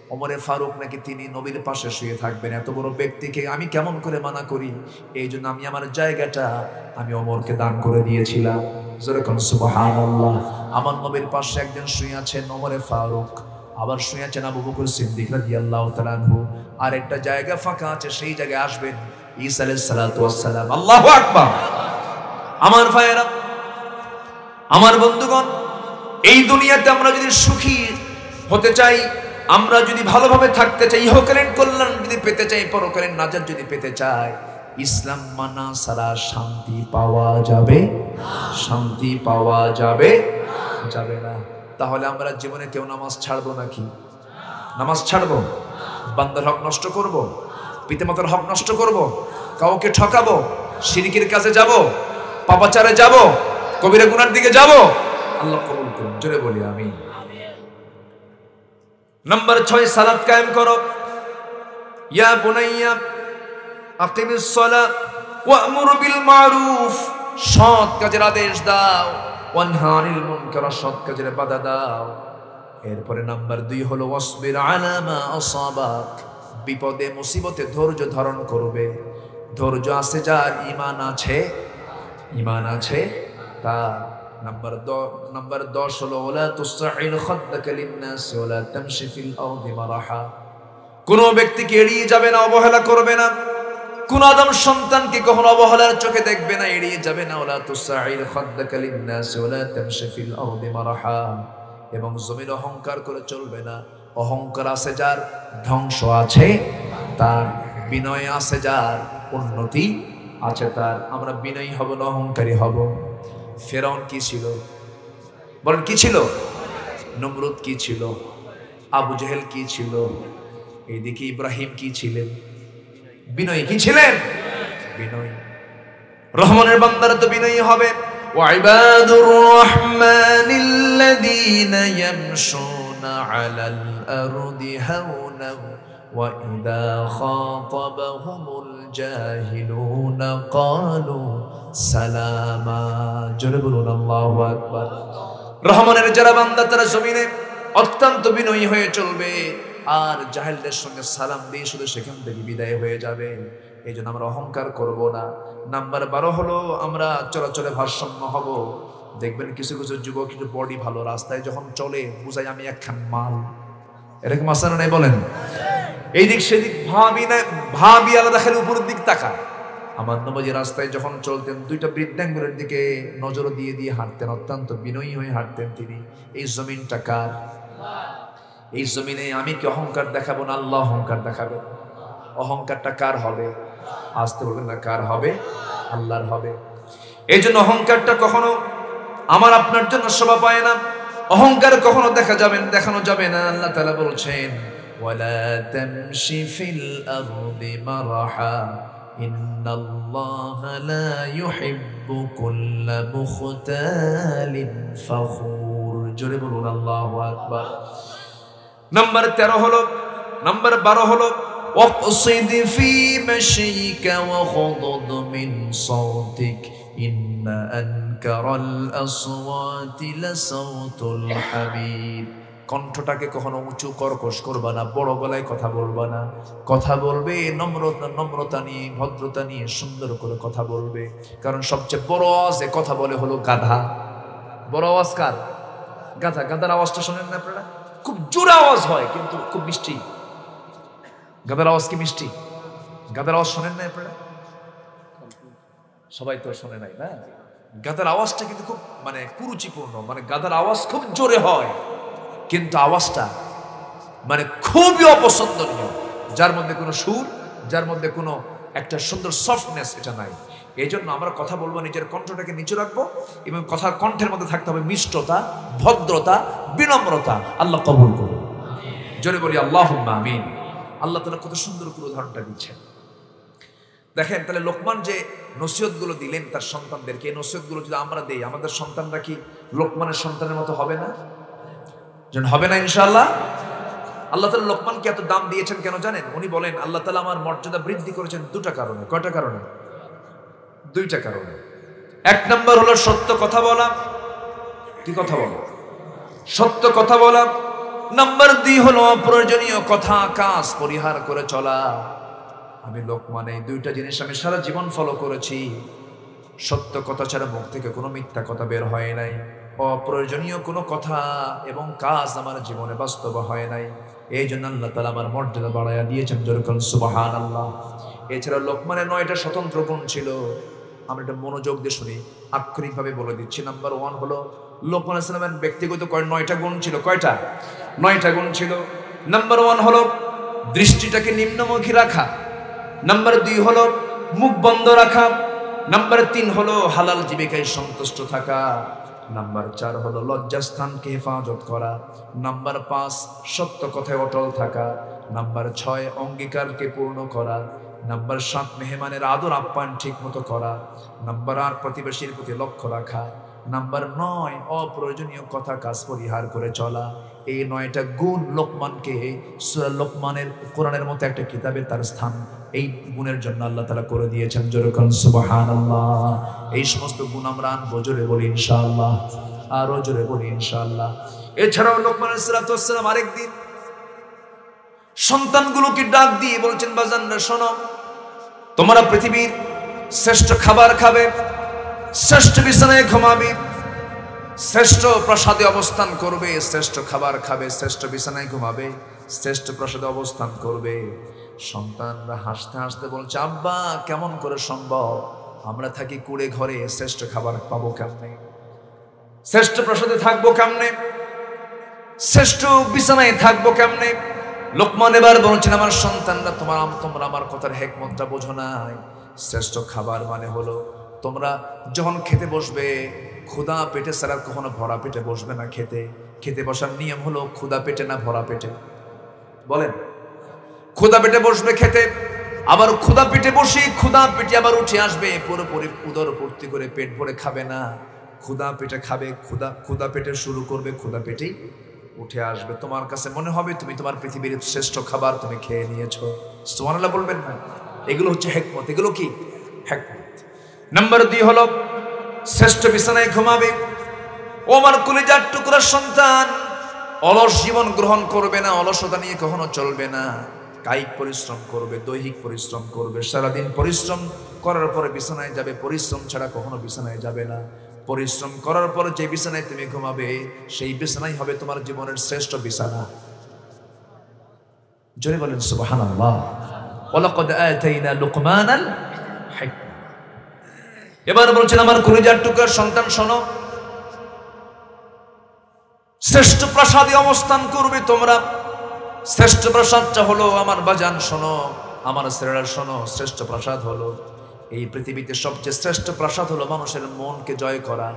ওমরে ফারুক নাকি তিনি নবীর পাশে শুয়ে থাকবেন? এত বড় ব্যক্তিকে আমি কেমন করে মানা করি? এই জন্য আমি আমার জায়গাটা আমি ওমরকে দান করে দিয়েছিলাম। যেরকম সুবহানাল্লাহ। আমার নবীর পাশে একজন শুয়ে আছেন ওমরে ফারুক। আবার শুয়ে আছেন আবু বকর সিদ্দিক রাদিয়াল্লাহু তাআলা আনহু। আর একটা জায়গা ফাঁকা আছে, সেই জায়গায় আসবেন। আলাইহিস সালাতু ওয়াস আকবার। আমার ভাইয়েরা, আমার বন্ধুগণ, এই দুনিয়াতে আমরা যদি সুখী হতে চাই আমরা যদি ভালোভাবে থাকতে চাই, ইহকালীন কল্যাণ যদি পেতে চাই, পরকালীন নাজার যদি পেতে চাই, ইসলাম মানা সারা শান্তি পাওয়া যাবে? শান্তি পাওয়া যাবে? যাবে না। তাহলে আমরা জীবনে কেউ নামাজ ছাড়বো নাকি? নামাজ ছাড়বো? বান্দার হক নষ্ট করব? পিতামাতার হক নষ্ট করব? কাউকে ঠকাবো? সিরিকের কাছে যাব? পাপাচারে যাব? কবিরা গুনার দিকে যাব? আল্লাহ কবুল করুন, জোরে বলি আমি নাম্বার ছয়, সালাত কায়েম করো। ইয়া বুনাইয়া আকিমিস সালাত ওয়া'মুর বিল মারুফ, সৎ কাজের আদেশ দাও। ওয়ানহা আনিল মুনকার, সৎ কাজের বাধা দাও। এরপরে নাম্বার দুই হলো, ওয়াসবির আলা মা আসাবাক, বিপদে, মুসিবতে ধৈর্য ধারণ করবে। ধৈর্য আছে যার ঈমান আছে ঈমান আছে তা নাম্বার নাম্বার দশ হলো, ওলা তুসাইল খাদ্দাকা লিন্নাস, ওলা তামশি ফিল আরদি মারাহা। কোন ব্যক্তিকে এড়িয়ে যাবে না, অবহেলা করবে না। কোন আদম সন্তানকে কখনো অবহেলার চোখে দেখবে না, এড়িয়ে যাবে না, ওলা তুসাইল খাদ্দাকা লিন্নাস, ওলা তামশি ফিল আরদি মারাহা। এবং জমির অহংকার করে চলবে না। অহংকার আছে যার, ধ্বংস আছে তার, বিনয় আছে যার, উন্নতি আছে তার। আমরা বিনয়ী হব না, অহংকারী হব। ফেরাউন কি ছিল বলেন কি ছিল নমরুদ কি ছিল আবু জেহেল কি ছিল এইদিকে ইব্রাহিম কি ছিলেন বিনয়ী কি ছিলেন বিনয়ী রহমানের বান্দারা তো বিনয়ী হবে وعباد الرحمن الذين يمشون على الأرض هونا وإذا خاطبهم الجاهلون قالوا সালামা, জোরে বলুন, আল্লাহু আকবার। রহমানের যারা বান্দা, তারা জমিনে অত্যন্ত বিনয়ী হয়ে চলবে। আর জাহেলদের সঙ্গে সালাম দিয়ে শুধু সেখান থেকে বিদায় হয়ে যাবে। এই জন্য আমরা অহংকার করব না। নাম্বার বারো হলো, আমরা চলাচলে ভারসাম্য হব। দেখবেন কিছু কিছু যুবক কিছু বডি ভালো, রাস্তায় যখন চলে বুঝাই আমি একখান মাল। এরকম আসানো নাই বলেন? এই দিক সেদিক ভাবি না, ভাবি আলাদা, খালি উপরের দিক তাকায়। আমার নবজি রাস্তায় যখন চলতেন, দুইটা বৃদ্ধাঙ্গুলের দিকে নজর দিয়ে দিয়ে হাঁটতেন, অত্যন্ত বিনয়ী হয়ে হাঁটতেন তিনি। এই জমিনটা কার? এই জমিনে আমি কি অহংকার দেখাবো না আল্লাহ অহংকার দেখাবে অহংকারটা কার হবে? আসতে বলবেন না, কার হবে? আল্লাহর হবে। এই জন্য অহংকারটা কখনো আমার আপনার জন্য শোভা পায় না। অহংকার কখনো দেখা যাবেন দেখানো যাবে না। আল্লাহ তালা বলছেন তামশি ফিল আরদি মারহা إن الله لا يحب كل مختال فخور جري بلون الله أكبر نمبر ترهلو نمبر برهلو واقصد في مشيك وخضض من صوتك إن أنكر الأصوات لصوت الحبيب কণ্ঠটাকে কখনো উঁচু কর্কশ করবা না, বড় গলায় কথা বলবা না। কথা বলবে নম্রতা নম্রতা নিয়ে, ভদ্রতা নিয়ে সুন্দর করে কথা বলবে। কারণ সবচেয়ে বড় আওয়াজে কথা বলে হলো গাধা। বড় আওয়াজ কার? গাধা। গাধার আওয়াজটা শোনেন না আপনারা? খুব জোরে আওয়াজ হয়, কিন্তু খুব মিষ্টি। গাধার আওয়াজ কি মিষ্টি? গাধার আওয়াজ শোনেন না আপনারা? সবাই তো শোনে নাই না? গাধার আওয়াজটা কিন্তু খুব মানে কুরুচিপূর্ণ। মানে গাধার আওয়াজ খুব জোরে হয়। কিন্তু আওয়াজটা মানে খুবই অপছন্দনীয়। যার মধ্যে কোনো সুর, যার মধ্যে কোনো একটা সুন্দর সফটনেস এটা নাই। এই জন্য আমরা কথা বলব, নিজের কণ্ঠটাকে নিচু রাখব এবং কথার কণ্ঠের মধ্যে থাকতে হবে মিষ্টতা, ভদ্রতা, বিনম্রতা। আল্লাহ কবুল করুন। জোরে বলি আল্লাহ আমিন। আল্লাহ তালা কত সুন্দর করে উদাহরণটা দিচ্ছেন। দেখেন, তাহলে লোকমান যে নসিহতগুলো দিলেন তার সন্তানদেরকে, এই নসিহতগুলো যদি আমরা দেই, আমাদের সন্তানরা কি লোকমানের সন্তানের মতো হবে না? যেন হবে না ইনশাল্লাহ আল্লাহ তালা লোকমানকে এত দাম দিয়েছেন কেন জানেন? উনি বলেন, আল্লাহ তালা আমার মর্যাদা বৃদ্ধি করেছেন দুটা কারণে। কয়টা কারণে? দুইটা কারণে। এক নম্বর হলো সত্য কথা বলা। কি কথা বলা? সত্য কথা বলা। নাম্বার দুই হলো অপ্রয়োজনীয় কথা কাজ পরিহার করে চলা। আমি লোকমান এই দুইটা জিনিস আমি সারা জীবন ফলো করেছি। সত্য কথা ছাড়া মুখ থেকে কোনো মিথ্যা কথা বের হয় নাই। অপ্রয়োজনীয় কোনো কথা এবং কাজ আমার জীবনে বাস্তব হয় নাই। এই জন্য আল্লাহ তালা আমার মর্যাদা বাড়াইয়া দিয়েছেন যেরকম সুবাহান আল্লাহ এছাড়া লোকমানের নয়টা স্বতন্ত্র গুণ ছিল। আমরা এটা মনোযোগ দিয়ে শুনি, আক্ষরিকভাবে বলে দিচ্ছি। নাম্বার ওয়ান হলো, লোকমান ইসলামের ব্যক্তিগত কয় নয়টা গুণ ছিল? কয়টা? নয়টা গুণ ছিল। নাম্বার ওয়ান হলো, দৃষ্টিটাকে নিম্নমুখী রাখা। নাম্বার দুই হলো, মুখ বন্ধ রাখা। নাম্বার তিন হলো, হালাল জীবিকায় সন্তুষ্ট থাকা। নাম্বার চার হলো লজ্জাস্থানকে হেফাজত করা। নাম্বার পাঁচ, সত্য কথায় অটল থাকা। নাম্বার ছয়, অঙ্গীকারকে পূর্ণ করা। নাম্বার সাত, মেহমানের আদর আপ্যায়ন ঠিক মতো করা। নাম্বার আট, প্রতিবেশীর প্রতি লক্ষ্য রাখা। নাম্বার নয়, অপ্রয়োজনীয় কথা কাজ পরিহার করে চলা। এই নয়টা গুণ লোকমানকে, সুরা লোকমানের, কোরআনের মতো একটা কিতাবে তার স্থান এই গুণের জন্য আল্লাহ তালা করে দিয়েছেন যেরকম সুবাহান আল্লাহ এই সমস্ত গুণ আমরা আনব, জোরে বলি ইনশাআল্লাহ। আরও জোরে বলি ইনশাআল্লাহ। এছাড়াও লোকমান সালাতাম আরেকদিন সন্তানগুলোকে ডাক দিয়ে বলছেন বাজানরা শোনো, তোমরা পৃথিবীর শ্রেষ্ঠ খাবার খাবে, শ্রেষ্ঠ বিছানায় ঘুমাবে, শ্রেষ্ঠ প্রাসাদে অবস্থান করবে, শ্রেষ্ঠ খাবার খাবে, শ্রেষ্ঠ বিছানায় ঘুমাবে, শ্রেষ্ঠ প্রাসাদে অবস্থান করবে। সন্তানরা হাসতে হাসতে বলছে, আব্বা, কেমন করে সম্ভব? আমরা থাকি কুড়ে ঘরে, শ্রেষ্ঠ খাবার পাবো কেমনে? শ্রেষ্ঠ প্রাসাদে থাকব কেমনে? শ্রেষ্ঠ বিছানায় থাকব কেমনে? লোকমান এবার বলছেন, আমার সন্তানরা, তোমার তোমরা আমার কথার হেকমতটা বোঝো নাই। শ্রেষ্ঠ খাবার মানে হলো, তোমরা যখন খেতে বসবে ক্ষুদা পেটে ছাড়া কখনো ভরা পেটে বসবে না খেতে। খেতে বসার নিয়ম হলো ক্ষুদা পেটে না ভরা পেটে। বলেন ক্ষুদা পেটে বসবে খেতে, আবার ক্ষুদা পেটে বসে ক্ষুদা পেটে আবার উঠে আসবে, পুরোপুরি উদর ভর্তি করে পেট ভরে খাবে না। ক্ষুদা পেটে খাবে ক্ষুদা ক্ষুদা পেটে শুরু করবে ক্ষুদা পেটেই উঠে আসবে। তোমার কাছে মনে হবে তুমি তোমার পৃথিবীর শ্রেষ্ঠ খাবার তুমি খেয়ে নিয়েছো। সোমানাল্লাহ বলবেন না? এগুলো হচ্ছে হেকমত। এগুলো কি? হেকমত। নাম্বার দুই হলো, শ্রেষ্ঠ বিছানায় ঘুমাবে। ও আমার কলিজার টুকরার সন্তান অলস জীবন গ্রহণ করবে না, অলসতা নিয়ে কখনো চলবে না। কায়িক পরিশ্রম করবে, দৈহিক পরিশ্রম করবে, সারাদিন পরিশ্রম করার পরে বিছানায় যাবে, পরিশ্রম ছাড়া কখনো বিছানায় যাবে না। পরিশ্রম করার পর যে বিছানায় তুমি ঘুমাবে, সেই বিছানাই হবে তোমার জীবনের শ্রেষ্ঠ বিছানা। জোরে বলেন হিকমা। এবার বলছেন, আমার কলিজার টুকরার সন্তান, শোনো। শ্রেষ্ঠ প্রাসাদে অবস্থান করবে তোমরা। শ্রেষ্ঠ প্রাসাদটা হলো আমার বাজান, শোনো। আমার শ্রেণা শোনো, শ্রেষ্ঠ প্রাসাদ হলো। এই পৃথিবীতে সবচেয়ে শ্রেষ্ঠ প্রাসাদ হলো মানুষের মনকে জয় করা।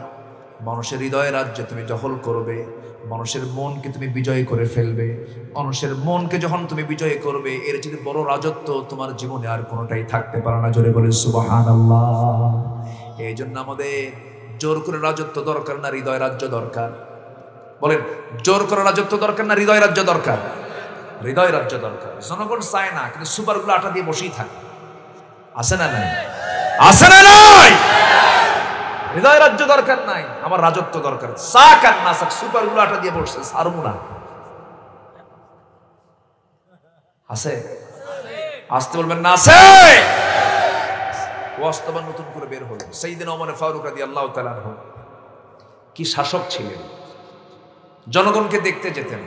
মানুষের হৃদয় রাজ্যে তুমি দখল করবে। মানুষের মনকে তুমি বিজয় করে ফেলবে। মানুষের মনকে যখন তুমি বিজয় করবে, এর যদি বড় রাজত্ব তোমার জীবনে আর কোনোটাই থাকতে পারে না। জোরে বলে সুবাহান এই জন্য আমাদের জোর করে রাজত্ব দরকার না, হৃদয় রাজ্য দরকার। বলেন, জোর করে রাজত্ব দরকার না, হৃদয় রাজ্য দরকার? হৃদয় রাজ্য দরকার। জনগণ চায় না, কিন্তু সুপারগুলো আটা দিয়ে বসেই থাকে। আছে না নাই? আছে না নাই? হৃদয় রাজ্য দরকার নাই, আমার রাজত্ব দরকার। চাক আর না চাক সুপারগুলো আটা দিয়ে বসছে সারবো না। আছে? আসতে বলবেন না, আছে? ওয়াস্তবা নতুন করে বের হলো। সেই দিন অমরে ফারুক আদি আল্লাহ তালান কি শাসক ছিলেন? জনগণকে দেখতে যেতেন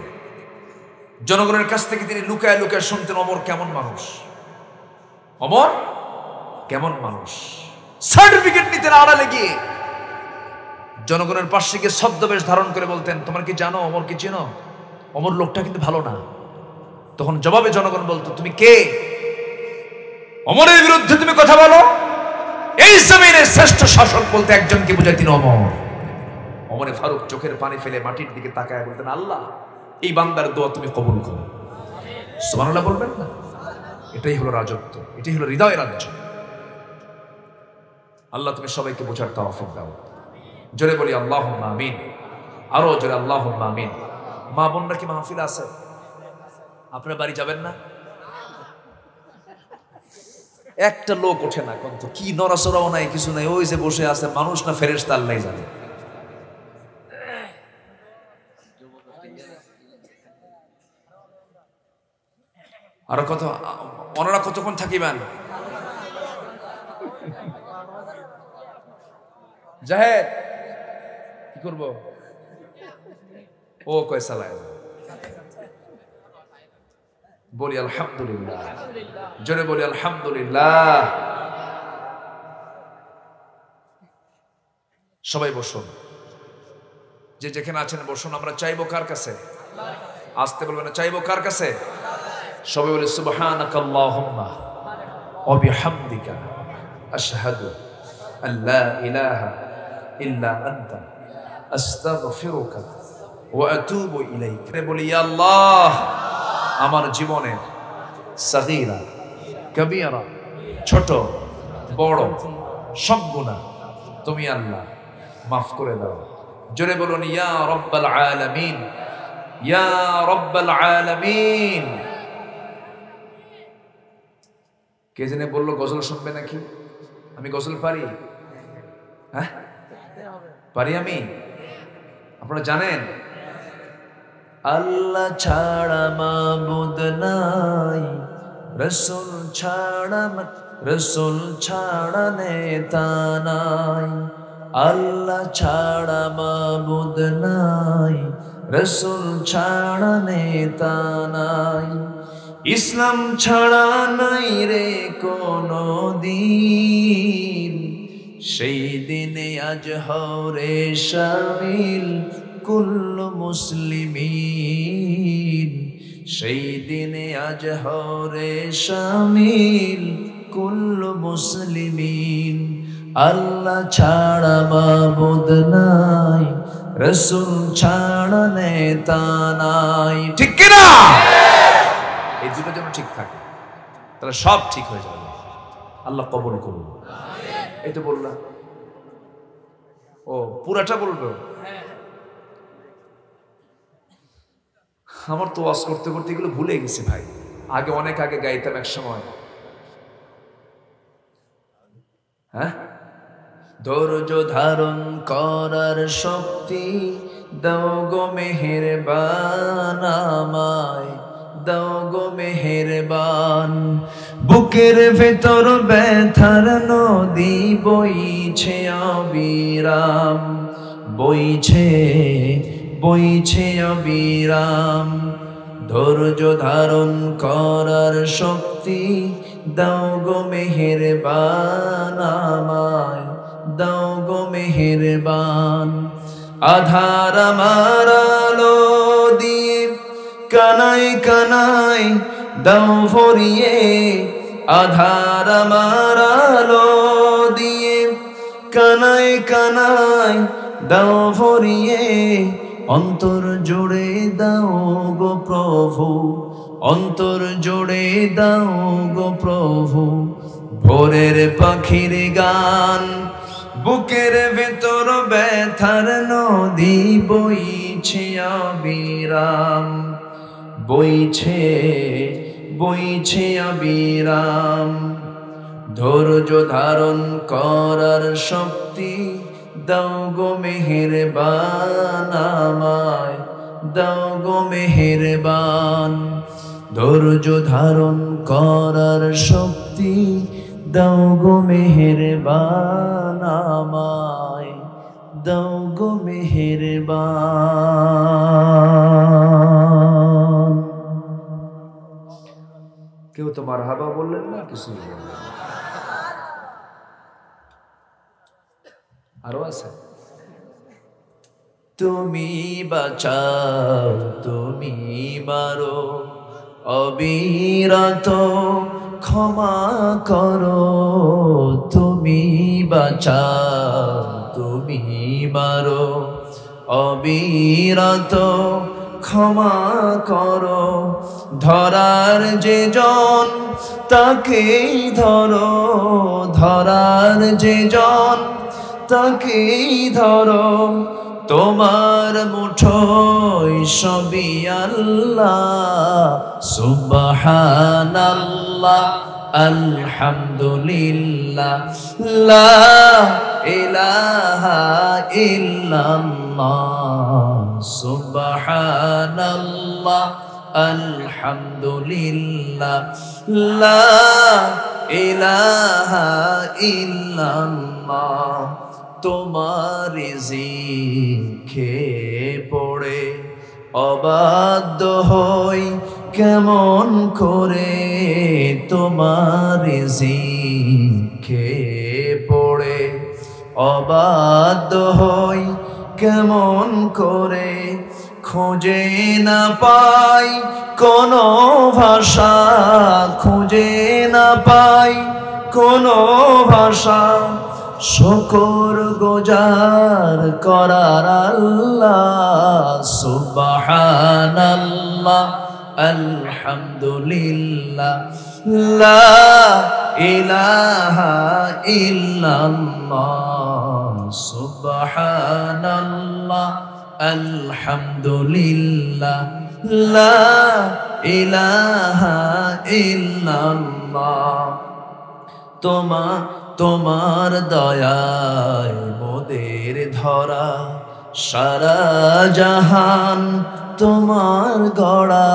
জনগণের কাছ থেকে তিনি লুকায় লুকায় শুনতেন, অমর কেমন মানুষ? অমর কেমন মানুষ? সার্টিফিকেট নিতেন আড়ালে গিয়ে জনগণের পাশে গিয়ে ছদ্মবেশ ধারণ করে বলতেন, তোমার কি জানো, অমর কি চেনো? অমর লোকটা কিন্তু ভালো না। তখন জবাবে জনগণ বলতো, তুমি কে? অমরের বিরুদ্ধে তুমি কথা বলো। এই জমিনের শ্রেষ্ঠ শাসক বলতে একজনকে বোঝায় তিনি অমর। অমরে ফারুক চোখের পানি ফেলে মাটির দিকে তাকায় বলতেন, আল্লাহ এই বান্দার দোয়া তুমি কবুল করো। সুবহানাল্লাহ বলবেন না? এটাই হলো রাজত্ব, এটাই হলো হৃদয় রাজ্য। আল্লাহ তুমি সবাইকে বোঝার তাওয়াফিক দাও। জোরে বলি আল্লাহ আমিন। আরও জোরে আল্লাহ আমিন। মা বোনরা কি মাহফিল আছে? আপনার বাড়ি যাবেন না? একটা লোক ওঠে না কত কি নড়াচড়াও নাই, কিছু নাই, ওই যে বসে আছে, মানুষ না ফেরেস তার নাই জানে। আরও কত, ওনারা কতক্ষণ থাকিবেন? জাহেদ, কি করব? ও কয় সালায় বলি আলহামদুলিল্লাহ। জোরে বলি আলহামদুলিল্লাহ। সবাই বসুন। যে যেখানে আছেন বসুন, আমরা চাইব কার কাছে? আসতে বলবেন চাইব কার কাছে? সবাই বলে সুবহানাক আল্লাহুম্মা ওয়া বিহামদিকা আশহাদু আল্লা ইলাহা ইল্লা আনতা আস্তাগফিরুকা ওয়া আতুবু ইলাইক। বলি, ইয়া আল্লাহ, আমার জীবনের সাগীরা, কবিরা, ছোট, বড়, সব গুনাহ তুমি আল্লাহ মাফ করে দাও। জোরে বলুন, ইয়া রব্বাল আলামিন, ইয়া রব্বাল আলামিন। কে জেনে বলল, গজল শুনবে নাকি? আমি গজল পারি? হ্যাঁ? পারি আমি? আপনারা জানেন? আল্লাহ ছাড়া মাবুদ নাই, রসুল ছাড়া রসুল ছাড়া নেতা নাই। আল্লাহ ছাড়া মাবুদ নাই, রসুল ছাড়া নেতা নাই। ইসলাম ছাড়া নাই রে কোনো দিন সেই দিনে আজ হরে শামিল কুল্ল মুসলিমিন। সেই দিনে আজ হরে শামিল কুল্ল মুসলিমিন। আল্লাহ ছাড়া মাবুদ নাই, রসুল ছাড়া নেতা নাই। ঠিক কিনা? দুটো যেন ঠিক থাকে। তাহলে সব ঠিক হয়ে যাবে। আল্লাহ কবল করুন। এই তো বললাম। ও পুরাটা বলবে? আমার তো ওয়াজ করতে করতে এগুলো ভুলে গেছি ভাই। আগে অনেক আগে গাইতাম এক সময়। হ্যাঁ? ধৈর্য ধারণ করার শক্তি দাও গো মেহের বানামায় দাও গো মেহেরবান। বুকের ভেতর ব্যথার নদী বইছে অবিরাম, বইছে বইছে অবিরাম। ধৈর্য ধারণ করার শক্তি দাও গো মেহেরবান, আমায় দাও গো মেহেরবান। আধার আমার দিয়ে কানাই কানাই দাও ভরিয়ে, আধার আমার আলো দিয়ে। কানাই কানাই দাও ভরিয়ে, অন্তর জোড়ে দাও গো প্রভু, অন্তর জোড়ে দাও গো প্রভু। ভোরের পাখির গান, বুকের ভেতর ব্যথার নদী বইছে অবিরাম বইছে বইছে অবিরাম। ধৈর্য ধারণ করার শক্তি দাও গো মেহেরবান আমায়, দাও গো মেহেরবান। ধৈর্য ধারণ করার শক্তি দাও গো মেহেরবান আমায়, দাও গো মেহেরবান। তো মার হাবা বললেন, না কিছু আরও আছে। তুমি বাঁচাও, তুমি মারো, অবিরত ক্ষমা করো। তুমি বাঁচাও, তুমি মারো, অবিরত ক্ষমা করো। ধরার যে জন, তাকেই ধরো। ধরার যে জন, তাকেই ধরো। তোমার মুঠোই সবই আল্লাহ, সুবহানাল্লাহ। আলহামদুলিল্লাহ লা ইলাহা ইল্লাল্লাহ সুবহানাল্লাহ আলহামদুলিল্লাহ লা ইলাহা ইল্লাল্লাহ তোমার জিখে পড়ে অবাধ্য হই কেমন করে তোমার জিখে পড়ে? অবাধ্য হই কেমন করে খুঁজে না পাই, কোনো ভাষা খুঁজে না পাই, কোনো ভাষা শকর গোজার করার আল্লাহ, সুবহানাল্লাহ। আলহামদুলিল্লাহ, লা ইলাহা ইল্লাল্লাহ, সুবহানাল্লাহ, আলহামদুলিল্লাহ, লা ইলাহা ইল্লাল্লাহ। তোমা, তোমার দয়ায় মোদের ধরা সারা জাহান তোমার গড়া,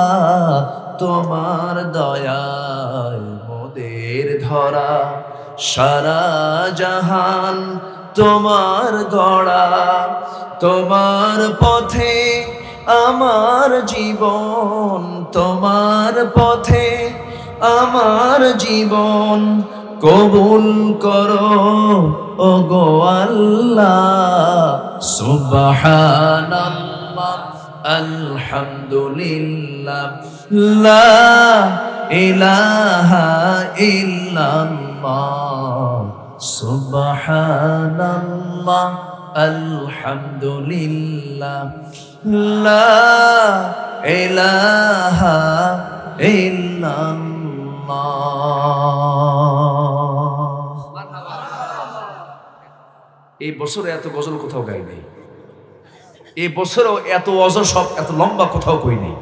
তোমার দয়ায় মোদের ধরা। সারা জাহান তোমার গড়া, তোমার পথে আমার জীবন, তোমার পথে আমার জীবন কবুল করো। ও গো আল্লাহ আলহামদুলিল্লাহ, লা ইলাহা ইল্লাল্লাহ, সুবহানাল্লাহ, আলহামদুলিল্লাহ, লা ইলাহা ইল্লাল্লাহ। এই বছরে এত গজল কোথাও গাই নাই। এই বছরও এত অজসব এত লম্বা কোথাও কই নেই।